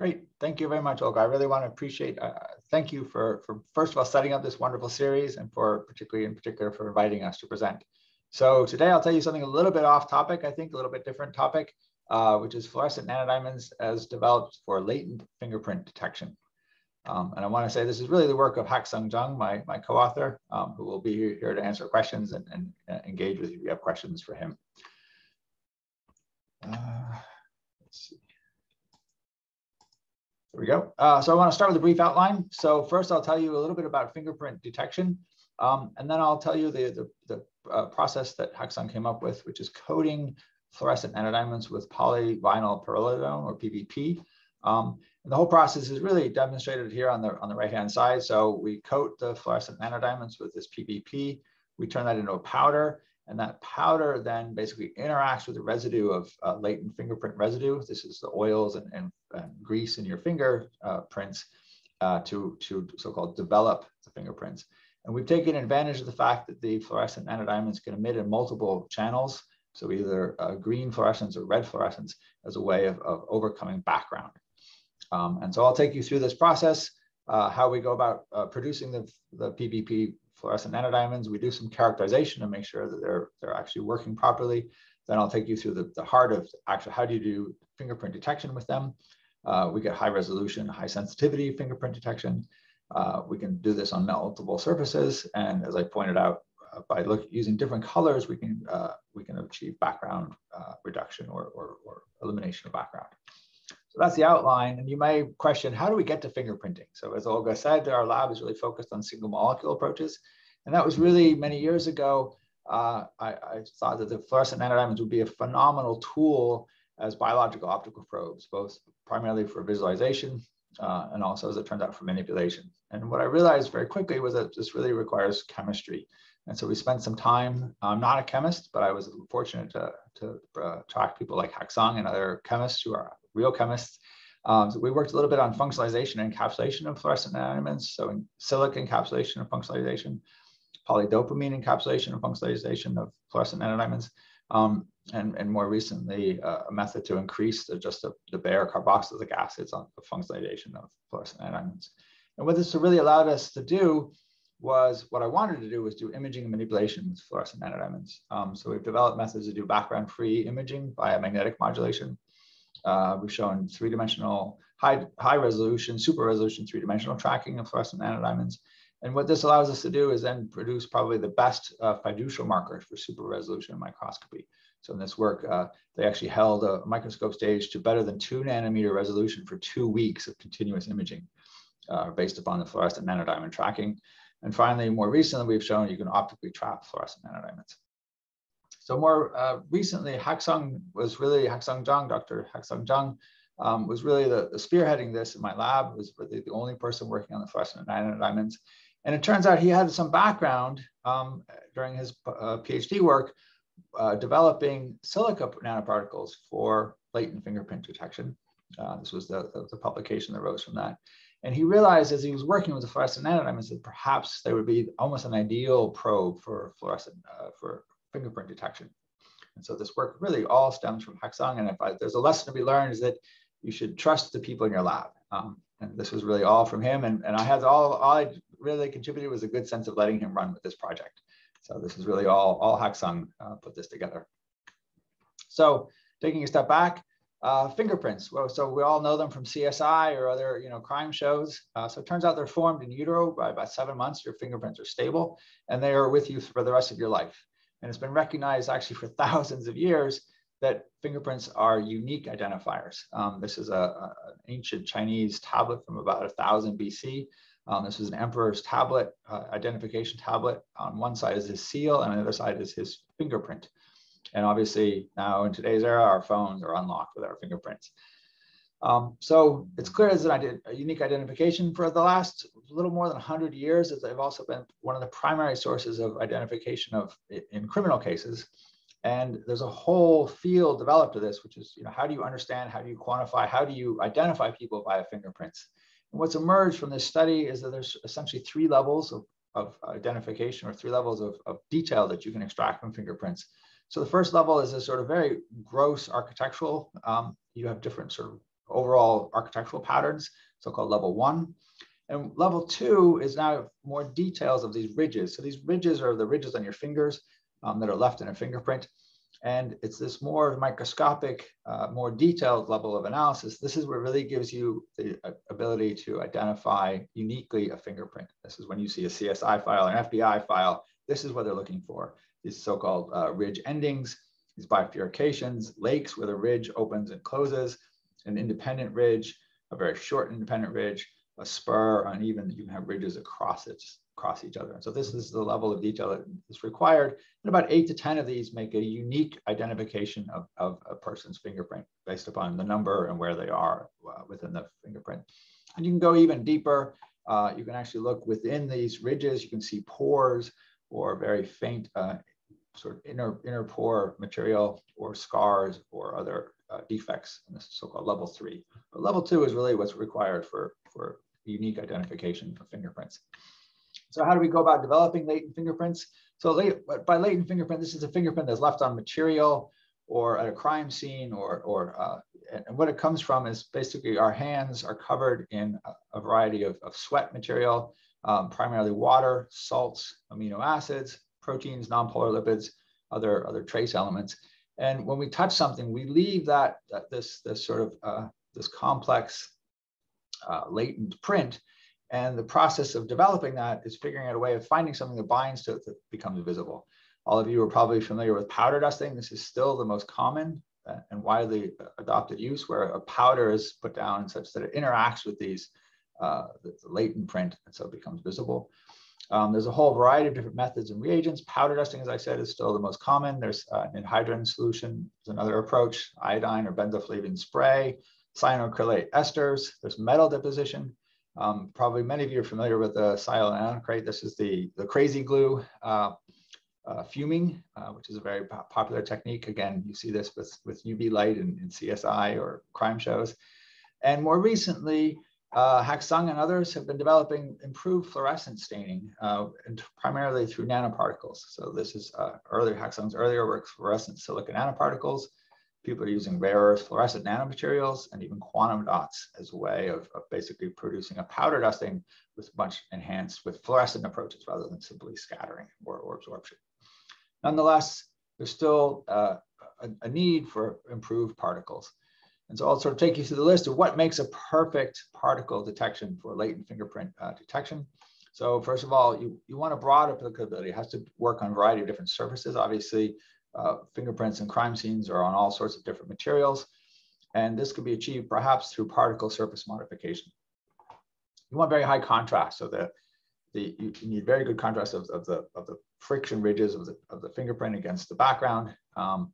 Great. Thank you very much, Olga. I really want to appreciate, uh, thank you for, for first of all, setting up this wonderful series and for particularly in particular for inviting us to present. So today I'll tell you something a little bit off topic, I think a little bit different topic, uh, which is fluorescent nanodiamonds as developed for latent fingerprint detection. Um, and I want to say this is really the work of Haksung Jung, my, my co-author, um, who will be here to answer questions and, and uh, engage with you if you have questions for him. Uh, let's see. There we go. Uh, so I want to start with a brief outline. So first, I'll tell you a little bit about fingerprint detection, um, and then I'll tell you the, the, the uh, process that Haksung came up with, which is coating fluorescent nanodiamonds with polyvinyl pyrrolidone, or PVP. Um, and the whole process is really demonstrated here on the, on the right-hand side. So we coat the fluorescent nanodiamonds with this PVP. We turn that into a powder, and that powder then basically interacts with the residue of uh, latent fingerprint residue. This is the oils and, and, and grease in your fingerprints uh, uh, to, to so-called develop the fingerprints. And we've taken advantage of the fact that the fluorescent nanodiamonds can emit in multiple channels. So either uh, green fluorescence or red fluorescence as a way of, of overcoming background. Um, and so I'll take you through this process, uh, how we go about uh, producing the, the PVP fluorescent nanodiamonds. We do some characterization to make sure that they're, they're actually working properly. Then I'll take you through the, the heart of actually how do you do fingerprint detection with them. Uh, we get high resolution, high sensitivity fingerprint detection. Uh, we can do this on multiple surfaces. And as I pointed out, uh, by look, using different colors, we can, uh, we can achieve background uh, reduction or, or, or elimination of background. So that's the outline. And you may question, how do we get to fingerprinting? So as Olga said, our lab is really focused on single molecule approaches. And that was really many years ago. Uh, I, I, thought that the fluorescent nanodiamonds would be a phenomenal tool as biological optical probes, both primarily for visualization uh, and also, as it turns out, for manipulation. And what I realized very quickly was that this really requires chemistry. And so we spent some time, I'm not a chemist, but I was fortunate to, to uh, talk to people like Haksung and other chemists who are real chemists. Um, so we worked a little bit on functionalization and encapsulation of fluorescent nanodiamonds. So in silica encapsulation and functionalization, polydopamine encapsulation and functionalization of fluorescent nanodiamonds. Um, and, and more recently, uh, a method to increase the, just the, the bare carboxylic acids on the functionalization of fluorescent nanodiamonds. And what this really allowed us to do was what I wanted to do was do imaging and manipulation with fluorescent nanodiamonds. Um, so we've developed methods to do background-free imaging via magnetic modulation. Uh, we've shown three-dimensional, high, high resolution, super resolution three-dimensional tracking of fluorescent nanodiamonds. And what this allows us to do is then produce probably the best uh, fiducial markers for super resolution microscopy. So in this work, uh, they actually held a microscope stage to better than two nanometer resolution for two weeks of continuous imaging uh, based upon the fluorescent nanodiamond tracking. And finally, more recently, we've shown you can optically trap fluorescent nanodiamonds. So more uh, recently, Haksung was really, Haksung Jung, Dr. Haksung Jung, um, was really the, the, spearheading this in my lab, was really the only person working on the fluorescent nanodiamonds. And it turns out he had some background um, during his uh, PhD work uh, developing silica nanoparticles for latent fingerprint detection. Uh, this was the, the, the, publication that rose from that. And he realized as he was working with the fluorescent nanodiamonds that perhaps they would be almost an ideal probe for fluorescent, uh, for fingerprint detection. And so this work really all stems from Haksung. And if I, there's a lesson to be learned is that you should trust the people in your lab. Um, and this was really all from him. And, and I had all, all I really contributed was a good sense of letting him run with this project. So this is really all, all Haksung uh, put this together. So taking a step back, uh, fingerprints. Well, so we all know them from CSI or other, you know, crime shows. Uh, so it turns out they're formed in utero by about seven months. Your fingerprints are stable, and they are with you for the rest of your life. And it's been recognized actually for thousands of years that fingerprints are unique identifiers. Um, this is an ancient Chinese tablet from about 1000 BC. Um, this is an emperor's tablet, uh, identification tablet. On one side is his seal, and on the other side is his fingerprint. And obviously now in today's era, our phones are unlocked with our fingerprints. Um, so it's clear as an a unique identification for the last little more than 100 years, as they've also been one of the primary sources of identification of in criminal cases. And there's a whole field developed to this, which is, you know, how do you understand, how do you quantify, how do you identify people via fingerprints? And what's emerged from this study is that there's essentially three levels of, of identification or three levels of, of detail that you can extract from fingerprints. So the first level is a sort of very gross architectural. Um, you have different sort of overall architectural patterns, so-called level one. And level two is now more details of these ridges. So these ridges are the ridges on your fingers um, that are left in a fingerprint. And it's this more microscopic, uh, more detailed level of analysis. This is what really gives you the uh, ability to identify uniquely a fingerprint. This is when you see a CSI file, an FBI file, this is what they're looking for. These so-called uh, ridge endings, these bifurcations, lakes where the ridge opens and closes, an independent ridge, a very short independent ridge, a spur, uneven, you can have ridges across it, across each other. And so this is the level of detail that is required. And about eight to 10 of these make a unique identification of, of a person's fingerprint based upon the number and where they are uh, within the fingerprint. And you can go even deeper. Uh, you can actually look within these ridges. You can see pores or very faint uh, sort of inner, inner pore material or scars or other uh, defects in this so-called level three. But level two is really what's required for, for unique identification of fingerprints. So how do we go about developing latent fingerprints? So late, by latent fingerprint, this is a fingerprint that's left on material or at a crime scene or, or uh, and what it comes from is basically our hands are covered in a, variety of, of sweat material, um, primarily water, salts, amino acids, proteins, nonpolar lipids, other, other trace elements. And when we touch something, we leave that, this, this sort of uh, this complex uh, latent print and the process of developing that is figuring out a way of finding something that binds to it that becomes visible. All of you are probably familiar with powder dusting. This is still the most common uh, and widely adopted use where a powder is put down such that it interacts with these uh, the, the latent print and so it becomes visible. Um, there's a whole variety of different methods and reagents. Powder dusting, as I said, is still the most common. There's uh, an ninhydrin solution is another approach, iodine or benzoflavin spray, cyanoacrylate esters. There's metal deposition, um, probably many of you are familiar with the sialyl This is the, the crazy glue uh, uh, fuming, uh, which is a very po popular technique. Again, you see this with, with UV light in CSI or crime shows. And more recently, uh, Haksung and others have been developing improved fluorescent staining, uh, primarily through nanoparticles. So this is uh, earlier Haksung's earlier work, fluorescent silica nanoparticles. People are using rare earth fluorescent nanomaterials and even quantum dots as a way of, of basically producing a powder dusting with much enhanced with fluorescent approaches rather than simply scattering or, or absorption. Nonetheless, there's still uh, a, a, need for improved particles. And so I'll sort of take you through the list of what makes a perfect particle detection for latent fingerprint uh, detection. So first of all, you, you want a broad applicability. It has to work on a variety of different surfaces. Obviously, uh, fingerprints and crime scenes are on all sorts of different materials. And this could be achieved perhaps through particle surface modification. You want very high contrast so that the, you, need very good contrast of, of, the, of the friction ridges of the, of the fingerprint against the background. Um,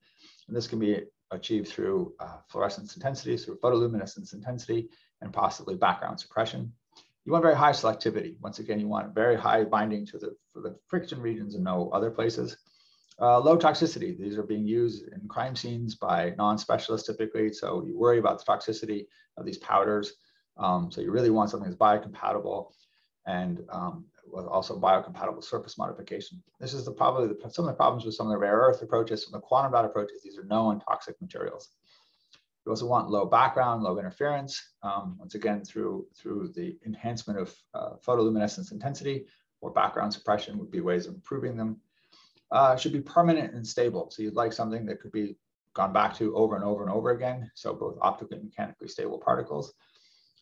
and this can be achieved through uh, fluorescence intensity, through photoluminescence intensity, and possibly background suppression. You want very high selectivity. Once again, you want very high binding to the, for the friction regions and no other places. Uh, low toxicity. These are being used in crime scenes by non-specialists typically. So you worry about the toxicity of these powders. Um, so you really want something that's biocompatible and um, also biocompatible surface modification. This is the probably the, some of the problems with some of the rare earth approaches, some of the quantum dot approaches. These are known toxic materials. You also want low background, low interference. Um, once again, through through the enhancement of uh, photoluminescence intensity or background suppression would be ways of improving them uh, should be permanent and stable. So you'd like something that could be gone back to over and over and over again. So both optically and mechanically stable particles.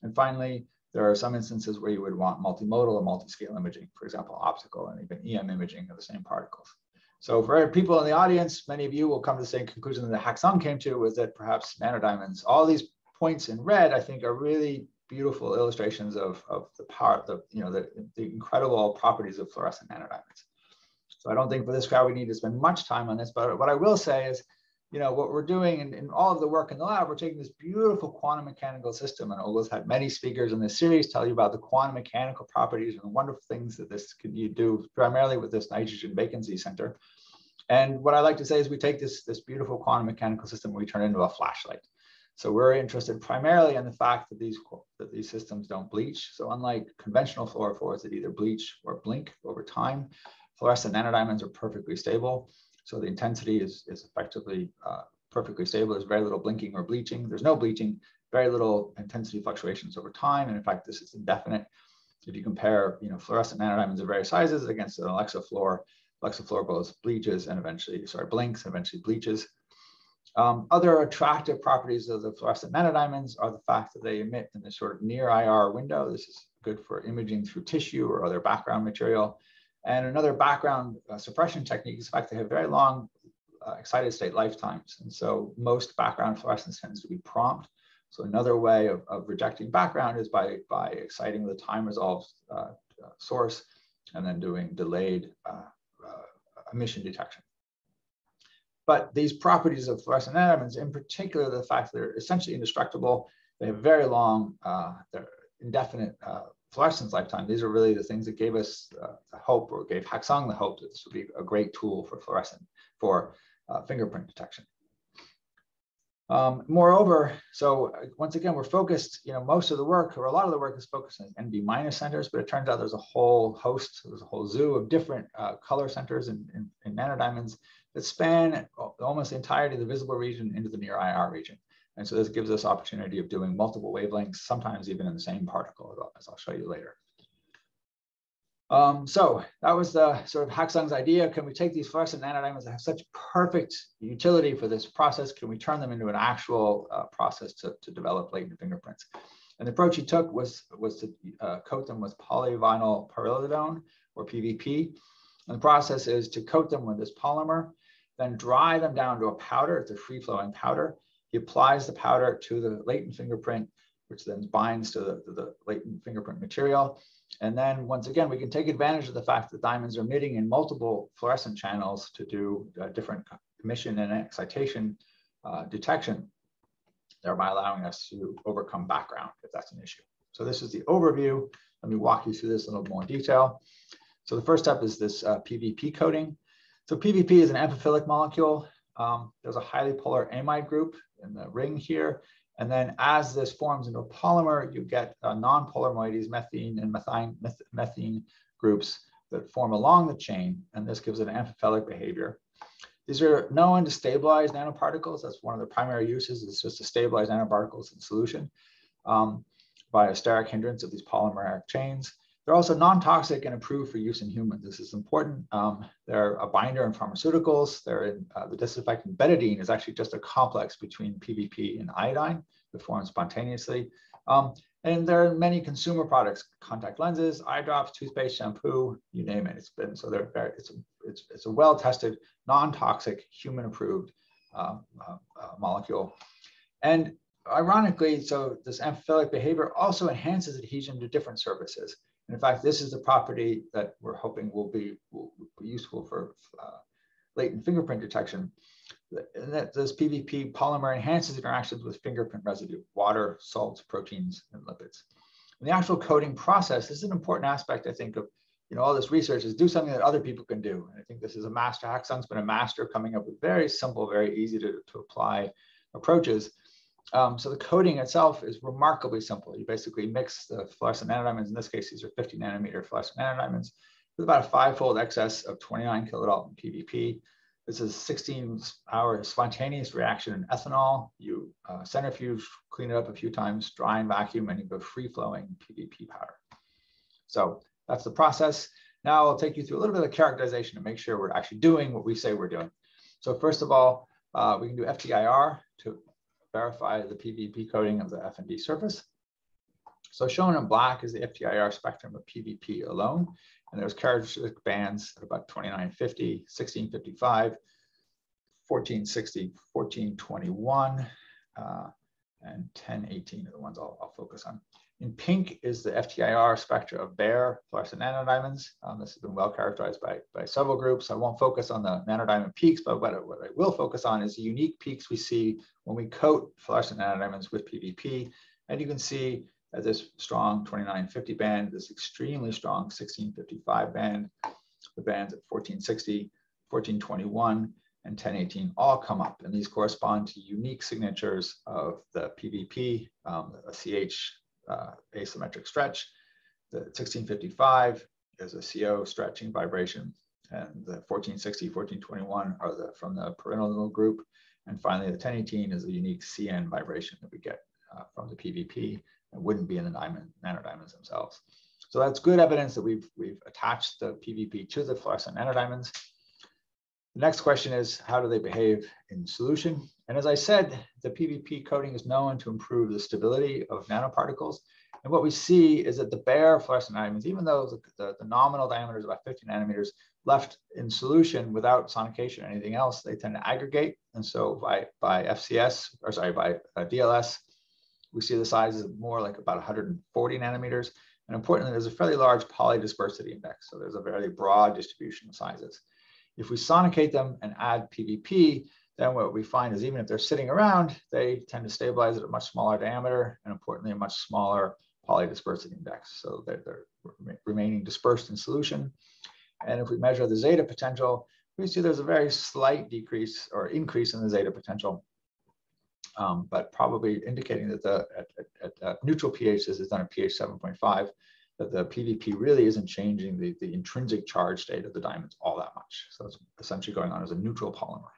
And finally, there are some instances where you would want multimodal or multi-scale imaging, for example, optical and even EM imaging of the same particles. So for people in the audience, many of you will come to the same conclusion that Haksung came to was that perhaps nanodiamonds, all these points in red, I think are really beautiful illustrations of, of the power, the, you know, the, the incredible properties of fluorescent nanodiamonds. So I don't think for this crowd we need to spend much time on this, but what I will say is, you know, what we're doing in, in all of the work in the lab, we're taking this beautiful quantum mechanical system, and Olga's had many speakers in this series tell you about the quantum mechanical properties and the wonderful things that this can you do primarily with this nitrogen vacancy center. And what I like to say is we take this, this beautiful quantum mechanical system and we turn it into a flashlight. So we're interested primarily in the fact that these, that these systems don't bleach. So unlike conventional fluorophores that either bleach or blink over time, Fluorescent nanodiamonds are perfectly stable. So the intensity is, is effectively uh, perfectly stable. There's very little blinking or bleaching. There's no bleaching, very little intensity fluctuations over time. And in fact, this is indefinite. If you compare, you know, fluorescent nanodiamonds of various sizes against an Alexa fluor, Alexa fluor both bleaches and eventually, sorry, blinks and eventually bleaches. Um, other attractive properties of the fluorescent nanodiamonds are the fact that they emit in this sort of near IR window. This is good for imaging through tissue or other background material. And another background uh, suppression technique is the fact they have very long uh, excited state lifetimes. And so most background fluorescence tends to be prompt. So another way of, of rejecting background is by, by exciting the time resolved uh, source and then doing delayed uh, uh, emission detection. But these properties of fluorescent nanodiamonds, in particular, the fact that they're essentially indestructible, they have very long, uh, they're indefinite fluorescence lifetime. These are really the things that gave us uh, the hope or gave Haksung the hope that this would be a great tool for fluorescent, for uh, fingerprint detection. Um, moreover, so uh, once again, we're focused, you know, most of the work or a lot of the work is focused on NV minus centers, but it turns out there's a whole host, there's a whole zoo of different uh, color centers in nanodiamonds that span almost the entirety of the visible region into the near IR region. And so this gives us opportunity of doing multiple wavelengths, sometimes even in the same particle, as I'll show you later. Um, so that was the sort of Haksung's idea. Can we take these fluorescent nanodiamonds that have such perfect utility for this process? Can we turn them into an actual uh, process to, to develop latent fingerprints? And the approach he took was, was to uh, coat them with polyvinyl pyrrolidone or PVP. And the process is to coat them with this polymer, then dry them down to a powder. It's a free flowing powder. He applies the powder to the latent fingerprint, which then binds to the, the latent fingerprint material. And then once again, we can take advantage of the fact that diamonds are emitting in multiple fluorescent channels to do uh, different emission and excitation uh, detection, thereby allowing us to overcome background if that's an issue. So this is the overview. Let me walk you through this in a little more detail. So the first step is this uh, PVP coating. So PVP is an amphiphilic molecule. Um, there's a highly polar amide group in the ring here. And then as this forms into a polymer, you get uh, non-polar moieties, and methine, meth groups that form along the chain. And this gives it an amphiphilic behavior. These are known to stabilize nanoparticles. That's one of the primary uses is just to stabilize nanoparticles in solution um, by a steric hindrance of these polymeric chains. They're also non-toxic and approved for use in humans. This is important. Um, they're a binder in pharmaceuticals. They're in, uh, the disinfectant betadine is actually just a complex between PVP and iodine that forms spontaneously. Um, and there are many consumer products, contact lenses, eye drops, toothpaste, shampoo, you name it. It's been, so they're very, it's a, it's, it's a well-tested, non-toxic, human-approved uh, uh, uh, molecule. And ironically, so this amphiphilic behavior also enhances adhesion to different surfaces. In fact, this is a property that we're hoping will be, will be useful for uh, latent fingerprint detection. And that this PVP polymer enhances interactions with fingerprint residue, water, salts, proteins, and lipids. And the actual coding process is an important aspect, I think, of you know, all this research is do something that other people can do. And I think this is a master, Haksung's been a master coming up with very simple, very easy to, to apply approaches um, so the coating itself is remarkably simple. You basically mix the fluorescent nanodiamonds, in this case, these are 50 nanometer fluorescent nanodiamonds, with about a five-fold excess of 29 kilodalton PVP. This is 16 hour spontaneous reaction in ethanol. You uh, centrifuge, clean it up a few times, dry and vacuum, and you go free flowing PVP powder. So that's the process. Now I'll take you through a little bit of characterization to make sure we're actually doing what we say we're doing. So first of all, uh, we can do FTIR to verify the PVP coating of the FND surface. So shown in black is the FTIR spectrum of PVP alone. And there's characteristic bands at about 2950, 1655, 1460, 1421, uh, and 1018 are the ones I'll, I'll, focus on. In pink is the FTIR spectra of bare fluorescent nanodiamonds. Um, this has been well characterized by, by several groups. I won't focus on the nanodiamond peaks, but what, I, what I will focus on is the unique peaks we see when we coat fluorescent nanodiamonds with PVP. And you can see this strong 2950 band, this extremely strong 1655 band, the bands at 1460, 1421, and 1018 all come up. And these correspond to unique signatures of the PVP, um, a CH uh, asymmetric stretch. The 1655 is a CO stretching vibration, and the 1460, 1421 are the from the pyrrolidinyl group. And finally, the 1018 is a unique CN vibration that we get uh, from the PVP and wouldn't be in the diamond nanodiamonds themselves. So that's good evidence that we've, we've attached the PVP to the fluorescent nanodiamonds. The next question is, how do they behave in solution? And as I said, the PVP coating is known to improve the stability of nanoparticles. And what we see is that the bare fluorescent diamonds, even though the, the, the, nominal diameter is about 50 nanometers, left in solution without sonication or anything else, they tend to aggregate. And so by, by FCS, or sorry, by uh, DLS, we see the size is more like about 140 nanometers. And importantly, there's a fairly large polydispersity index. So there's a very broad distribution of sizes. If we sonicate them and add PVP, then what we find is even if they're sitting around, they tend to stabilize at a much smaller diameter and importantly, a much smaller polydispersity index. So they're, they're remaining dispersed in solution. And if we measure the zeta potential, we see there's a very slight decrease or increase in the zeta potential, um, but probably indicating that the at, at, at neutral pH, this is done at pH 7.5, that the PVP really isn't changing the, the intrinsic charge state of the diamonds all that much. So it's essentially going on as a neutral polymer.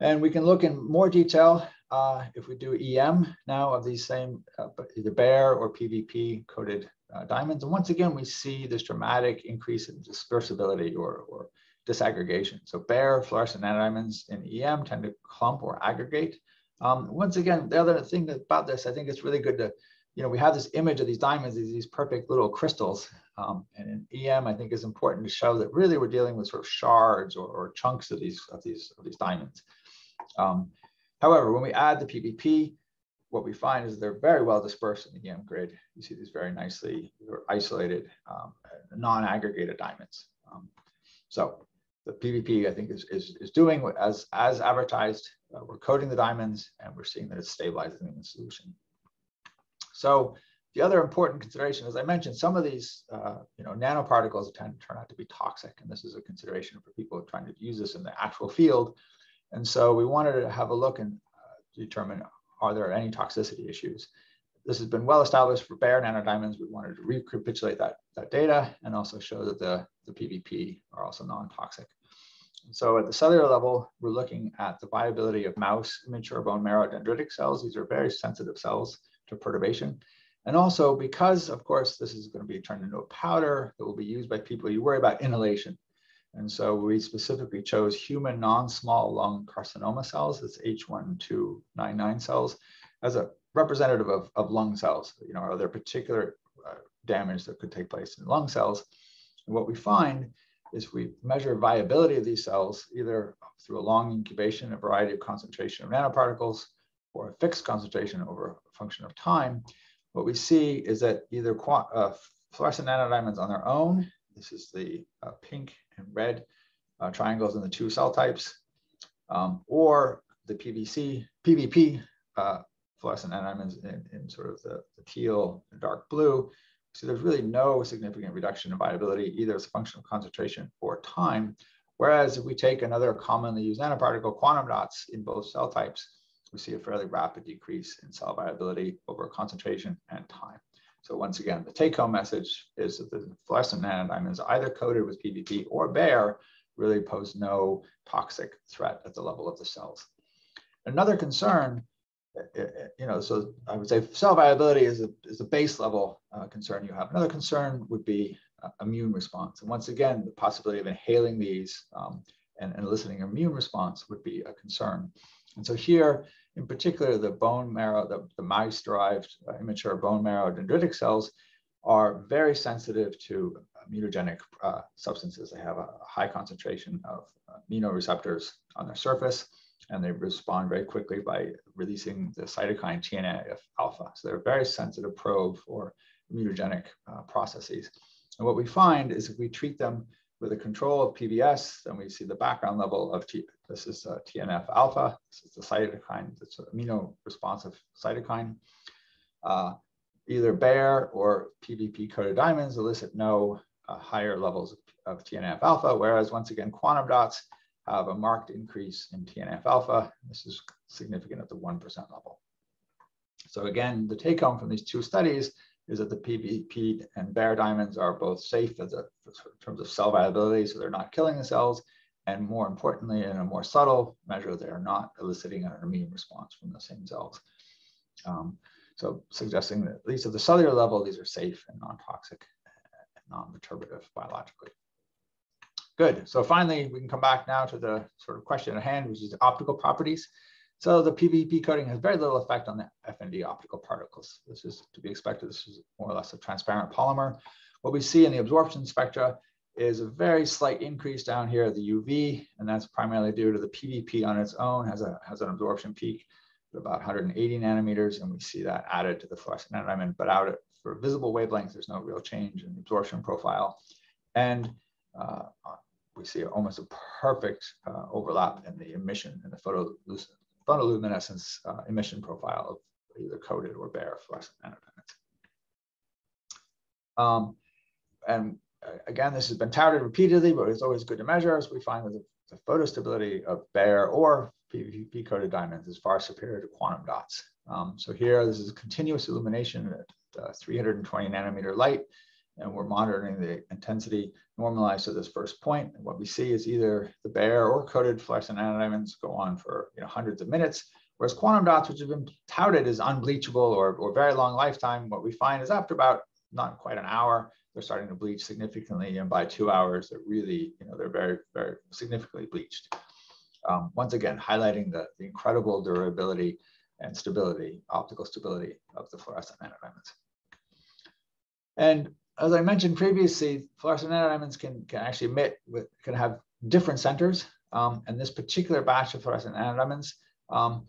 And we can look in more detail uh, if we do EM now of these same uh, either bare or PVP coated uh, diamonds. And once again, we see this dramatic increase in dispersibility or, or disaggregation. So bare fluorescent nanodiamonds in EM tend to clump or aggregate. Um, once again, the other thing about this, I think it's really good to, you know, we have this image of these diamonds, these, these perfect little crystals. Um, and in EM, I think is important to show that really we're dealing with sort of shards or, or chunks of these, of these, of these diamonds. Um, however, when we add the PVP, what we find is they're very well dispersed in the EM grid. You see these very nicely isolated, um, non-aggregated diamonds. Um, so the PVP, I think, is, is, is doing as, as advertised. Uh, we're coating the diamonds and we're seeing that it's stabilizing in the solution. So the other important consideration, as I mentioned, some of these uh, you know, nanoparticles tend to turn out to be toxic. And this is a consideration for people trying to use this in the actual field. And so we wanted to have a look and uh, determine, are there any toxicity issues? This has been well established for bare nanodiamonds. We wanted to recapitulate that, that data and also show that the, the PVP are also non-toxic. So at the cellular level, we're looking at the viability of mouse immature bone marrow dendritic cells. These are very sensitive cells to perturbation. And also because, of course, this is going to be turned into a powder that will be used by people, you worry about inhalation. And so we specifically chose human non-small lung carcinoma cells, that's H1299 cells, as a representative of, of lung cells. You know, are there particular uh, damage that could take place in lung cells? And what we find is we measure viability of these cells either through a long incubation, a variety of concentration of nanoparticles, or a fixed concentration over a function of time. What we see is that either uh, fluorescent nanodiamonds on their own, this is the uh, pink and red uh, triangles in the two cell types, um, or the PVC, PVP uh, fluorescent nanodiamonds in, in sort of the, the, teal and dark blue. So there's really no significant reduction in viability, either as a function of concentration or time. Whereas if we take another commonly used nanoparticle, quantum dots in both cell types, we see a fairly rapid decrease in cell viability over concentration and time. So once again, the take home message is that the fluorescent nanodiamonds either coated with PVP or bare really pose no toxic threat at the level of the cells. Another concern, eh, eh, you know, so I would say cell viability is a, is a base level uh, concern you have. Another concern would be uh, immune response. And once again, the possibility of inhaling these um, and, and eliciting immune response would be a concern. And so here, in particular, the bone marrow, the, the mice-derived uh, immature bone marrow dendritic cells are very sensitive to mutagenic uh, substances. They have a high concentration of immunoreceptors on their surface, and they respond very quickly by releasing the cytokine TNF alpha. So they're a very sensitive probe for mutagenic uh, processes. And what we find is if we treat them with a control of PBS, then we see the background level of T, this is uh, TNF alpha. This is the cytokine, it's an amino responsive cytokine. Uh, either bare or PVP coated diamonds elicit no uh, higher levels of, of, TNF alpha, whereas once again, quantum dots have a marked increase in TNF alpha. This is significant at the 1% level. So again, the take home from these two studies is that the PVP and bare diamonds are both safe a, in terms of cell viability, so they're not killing the cells, and more importantly, in a more subtle measure, they are not eliciting an immune response from the same cells. Um, so suggesting that at least at the cellular level, these are safe and non-toxic and non-perturbative biologically. Good. So finally, we can come back now to the sort of question at hand, which is optical properties. So the PVP coating has very little effect on the FND optical particles. This is to be expected. This is more or less a transparent polymer. What we see in the absorption spectra is a very slight increase down here at the UV, and that's primarily due to the PVP on its own has, a, has an absorption peak of about 180 nanometers, and we see that added to the fluorescent nanodiamond, but out at, for visible wavelengths, there's no real change in the absorption profile. And uh, we see almost a perfect uh, overlap in the emission in the photoluminescence photoluminescence uh, emission profile of either coated or bare fluorescent nanodiamonds. Um, and uh, again, this has been touted repeatedly, but it's always good to measure as we find that the, the photostability of bare or PVP coated diamonds is far superior to quantum dots. Um, so here, this is continuous illumination at uh, 320 nanometer light, and we're monitoring the intensity normalized to this first point. And what we see is either the bare or coated fluorescent nanodiamonds go on for you know, hundreds of minutes, whereas quantum dots, which have been touted as unbleachable or, or very long lifetime, what we find is after about not quite an hour, they're starting to bleach significantly. And by two hours, they're really, you know, they're very, very significantly bleached. Um, once again, highlighting the, the incredible durability and stability, optical stability of the fluorescent nanodiamonds. And as I mentioned previously, fluorescent nanodiamonds can, can actually emit with, can have different centers. Um, and this particular batch of fluorescent nanodiamonds um,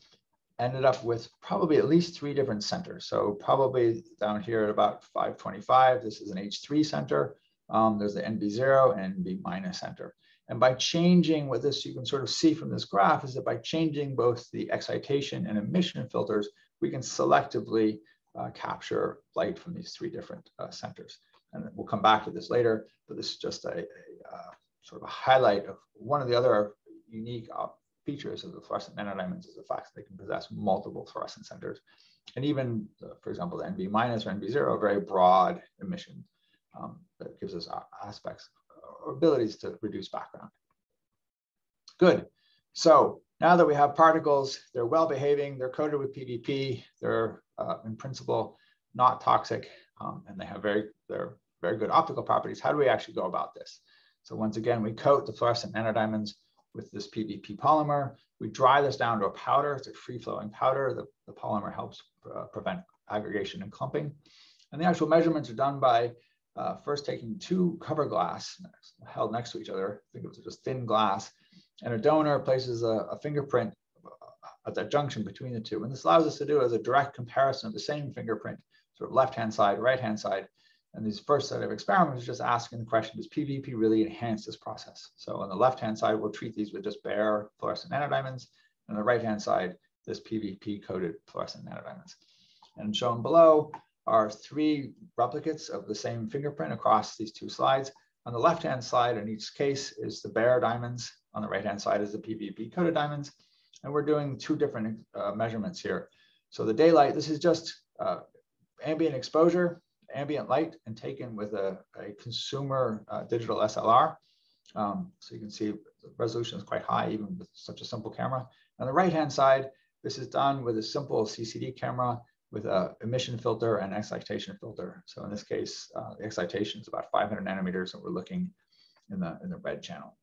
ended up with probably at least three different centers. So probably down here at about 525, this is an H3 center. Um, there's the NV0 and NV minus center. And by changing what this you can sort of see from this graph is that by changing both the excitation and emission filters, we can selectively uh, capture light from these three different uh, centers and we'll come back to this later, but this is just a, a uh, sort of a highlight of one of the other unique uh, features of the fluorescent nanodiamonds is the fact that they can possess multiple fluorescent centers. And even, uh, for example, the NV minus or NV0, a very broad emission um, that gives us aspects or abilities to reduce background. Good. So now that we have particles, they're well behaving, they're coated with PVP, they're uh, in principle not toxic, um, and they have very, they're very good optical properties. How do we actually go about this? So once again, we coat the fluorescent nanodiamonds with this PVP polymer. We dry this down to a powder. It's a free-flowing powder. The, the polymer helps uh, prevent aggregation and clumping. And the actual measurements are done by uh, first taking two cover glass held next to each other. I think it was just thin glass. And a donor places a, a fingerprint at that junction between the two. And this allows us to do as a direct comparison of the same fingerprint sort of left-hand side, right-hand side. And these first set of experiments just asking the question, does PVP really enhance this process? So on the left-hand side, we'll treat these with just bare fluorescent nanodiamonds. And on the right-hand side, this PVP coated fluorescent nanodiamonds. And shown below are three replicates of the same fingerprint across these two slides. On the left-hand side in each case is the bare diamonds. On the right-hand side is the PVP coated diamonds. And we're doing two different uh, measurements here. So the daylight, this is just uh, ambient exposure, ambient light, and taken with a, a consumer uh, digital SLR. Um, so you can see the resolution is quite high, even with such a simple camera. On the right-hand side, this is done with a simple CCD camera with a emission filter and excitation filter. So in this case, uh, the excitation is about 500 nanometers, and we're looking in the, in the red channel.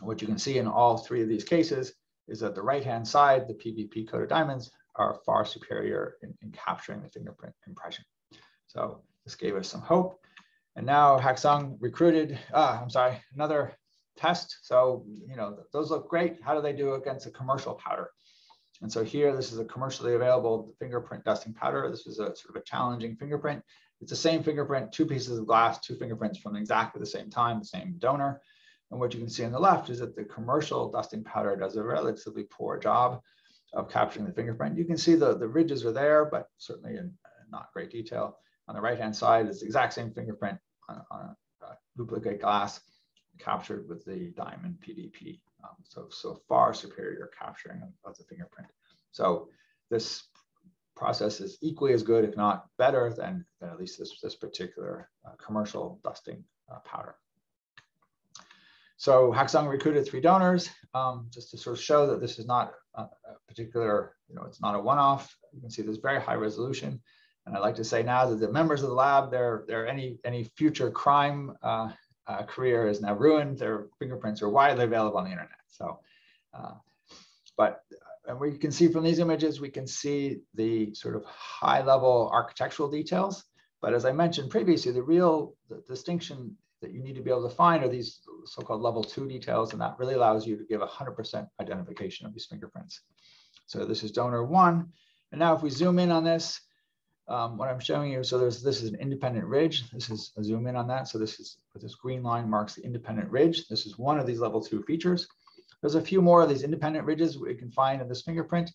What you can see in all three of these cases is that the right-hand side, the PVP coated diamonds, are far superior in, in capturing the fingerprint impression. So this gave us some hope. And now Haksung recruited, ah, I'm sorry, another test. So, you know, those look great. How do they do against a commercial powder? And so here, this is a commercially available fingerprint dusting powder. This is a sort of a challenging fingerprint. It's the same fingerprint, two pieces of glass, two fingerprints from exactly the same time, the same donor. And what you can see on the left is that the commercial dusting powder does a relatively poor job of capturing the fingerprint. You can see the, the ridges are there, but certainly in not great detail. On the right-hand side is the exact same fingerprint on, on duplicate glass captured with the diamond PVP. Um, so, so far superior capturing of, of, the fingerprint. So this process is equally as good, if not better than, than at least this, this particular uh, commercial dusting uh, powder. So Haksung recruited three donors um, just to sort of show that this is not a, particular, you know, it's not a one-off. You can see there's very high resolution. And I like to say now that the members of the lab, their, their any, any future crime uh, uh, career is now ruined. Their fingerprints are widely available on the internet. So, uh, but and we can see from these images, we can see the sort of high level architectural details. But as I mentioned previously, the real the distinction that you need to be able to find are these so-called level two details, and that really allows you to give 100% identification of these fingerprints. So this is donor one. And now if we zoom in on this, um, what I'm showing you, so there's this is an independent ridge. This is a zoom in on that. So this is this green line marks the independent ridge. This is one of these level two features. There's a few more of these independent ridges we can find in this fingerprint.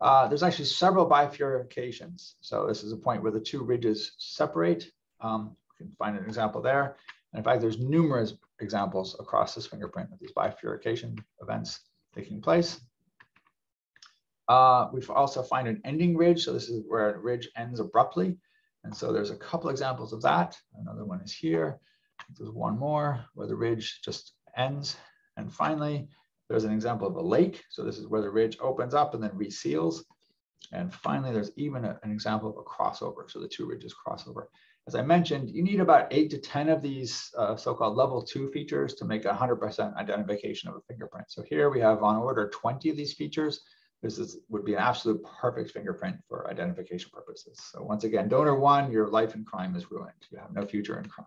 Uh, there's actually several bifurcations. So this is a point where the two ridges separate. Um, you can find an example there. And in fact, there's numerous examples across this fingerprint of these bifurcation events taking place. Uh, we also find an ending ridge. So this is where a ridge ends abruptly. And so there's a couple examples of that. Another one is here. There's one more where the ridge just ends. And finally, there's an example of a lake. So this is where the ridge opens up and then reseals. And finally, there's even a, an example of a crossover. So the two ridges crossover. As I mentioned, you need about eight to 10 of these uh, so-called level two features to make 100% identification of a fingerprint. So here we have on order 20 of these features. This is, would be an absolute perfect fingerprint for identification purposes. So once again, donor one, your life in crime is ruined. You have no future in crime.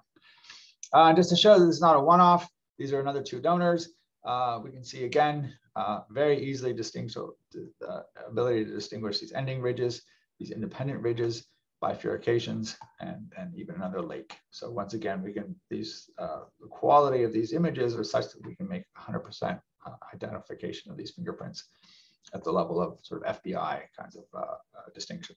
Uh, just to show that this is not a one-off, these are another two donors. Uh, we can see again, uh, very easily distinct so the ability to distinguish these ending ridges, these independent ridges, bifurcations, and, and even another lake. So once again, we can, these, uh, the quality of these images are such that we can make 100% uh, identification of these fingerprints at the level of sort of FBI kinds of uh, uh, distinction.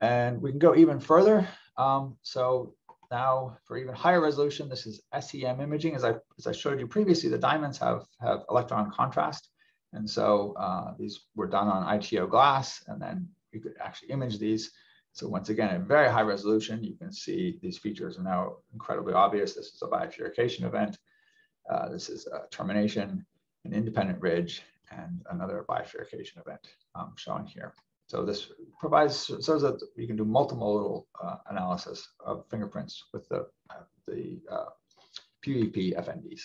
And we can go even further. Um, so now for even higher resolution, this is SEM imaging. As I, as I showed you previously, the diamonds have, have electron contrast. And so uh, these were done on ITO glass, and then you could actually image these. So once again, at very high resolution, you can see these features are now incredibly obvious. This is a bifurcation event. Uh, this is a termination, an independent ridge, and another bifurcation event um, shown here. So this provides so that you can do multimodal uh, analysis of fingerprints with the uh, the uh, PVP FNDs.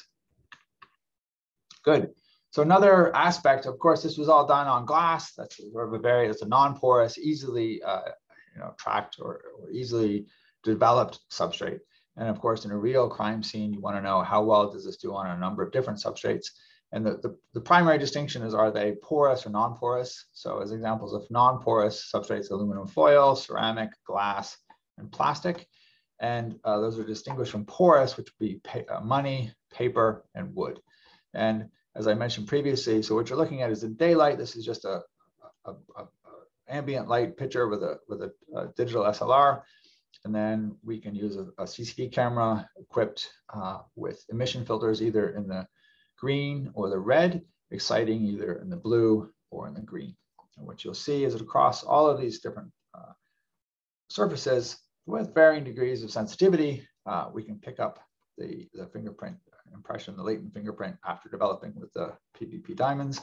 Good. So another aspect, of course, this was all done on glass. That's a very, it's a non-porous, easily uh, you know tracked or, or easily developed substrate. And of course, in a real crime scene, you want to know how well does this do on a number of different substrates. And the, the, the, primary distinction is are they porous or non-porous? So as examples of non-porous substrates, aluminum foil, ceramic, glass, and plastic. And uh, those are distinguished from porous, which would be uh, money, paper, and wood. And as I mentioned previously, so what you're looking at is in daylight. This is just a, a, a, a ambient light picture with a, with a, digital SLR. And then we can use a, CCD camera equipped uh, with emission filters, either in the green or the red, exciting either in the blue or in the green. And what you'll see is across all of these different uh, surfaces with varying degrees of sensitivity, uh, we can pick up the, the fingerprint impression, the latent fingerprint after developing with the PVP diamonds.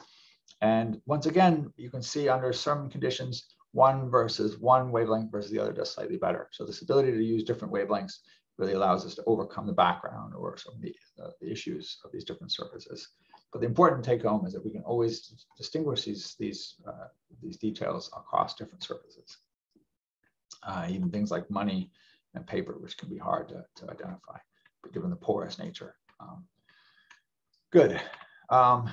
And once again, you can see under certain conditions, one versus one wavelength versus the other does slightly better. So this ability to use different wavelengths really allows us to overcome the background or some of the, uh, the issues of these different surfaces. But the important take home is that we can always distinguish these, these, uh, these details across different surfaces. Uh, even things like money and paper, which can be hard to, to identify, but given the porous nature. Um, good. Um,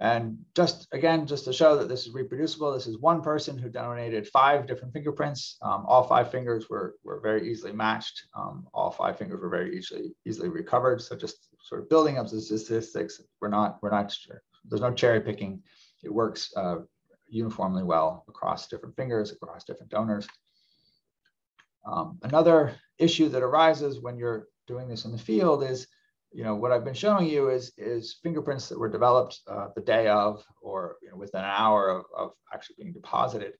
and just again, just to show that this is reproducible, this is one person who donated five different fingerprints. Um, all five fingers were, were very easily matched. Um, all five fingers were very easily easily recovered. So just sort of building up the statistics, we're not we're not there's no cherry picking. It works uh, uniformly well across different fingers, across different donors. Um, another issue that arises when you're doing this in the field is you know, what I've been showing you is, is fingerprints that were developed uh, the day of or you know, within an hour of, of actually being deposited.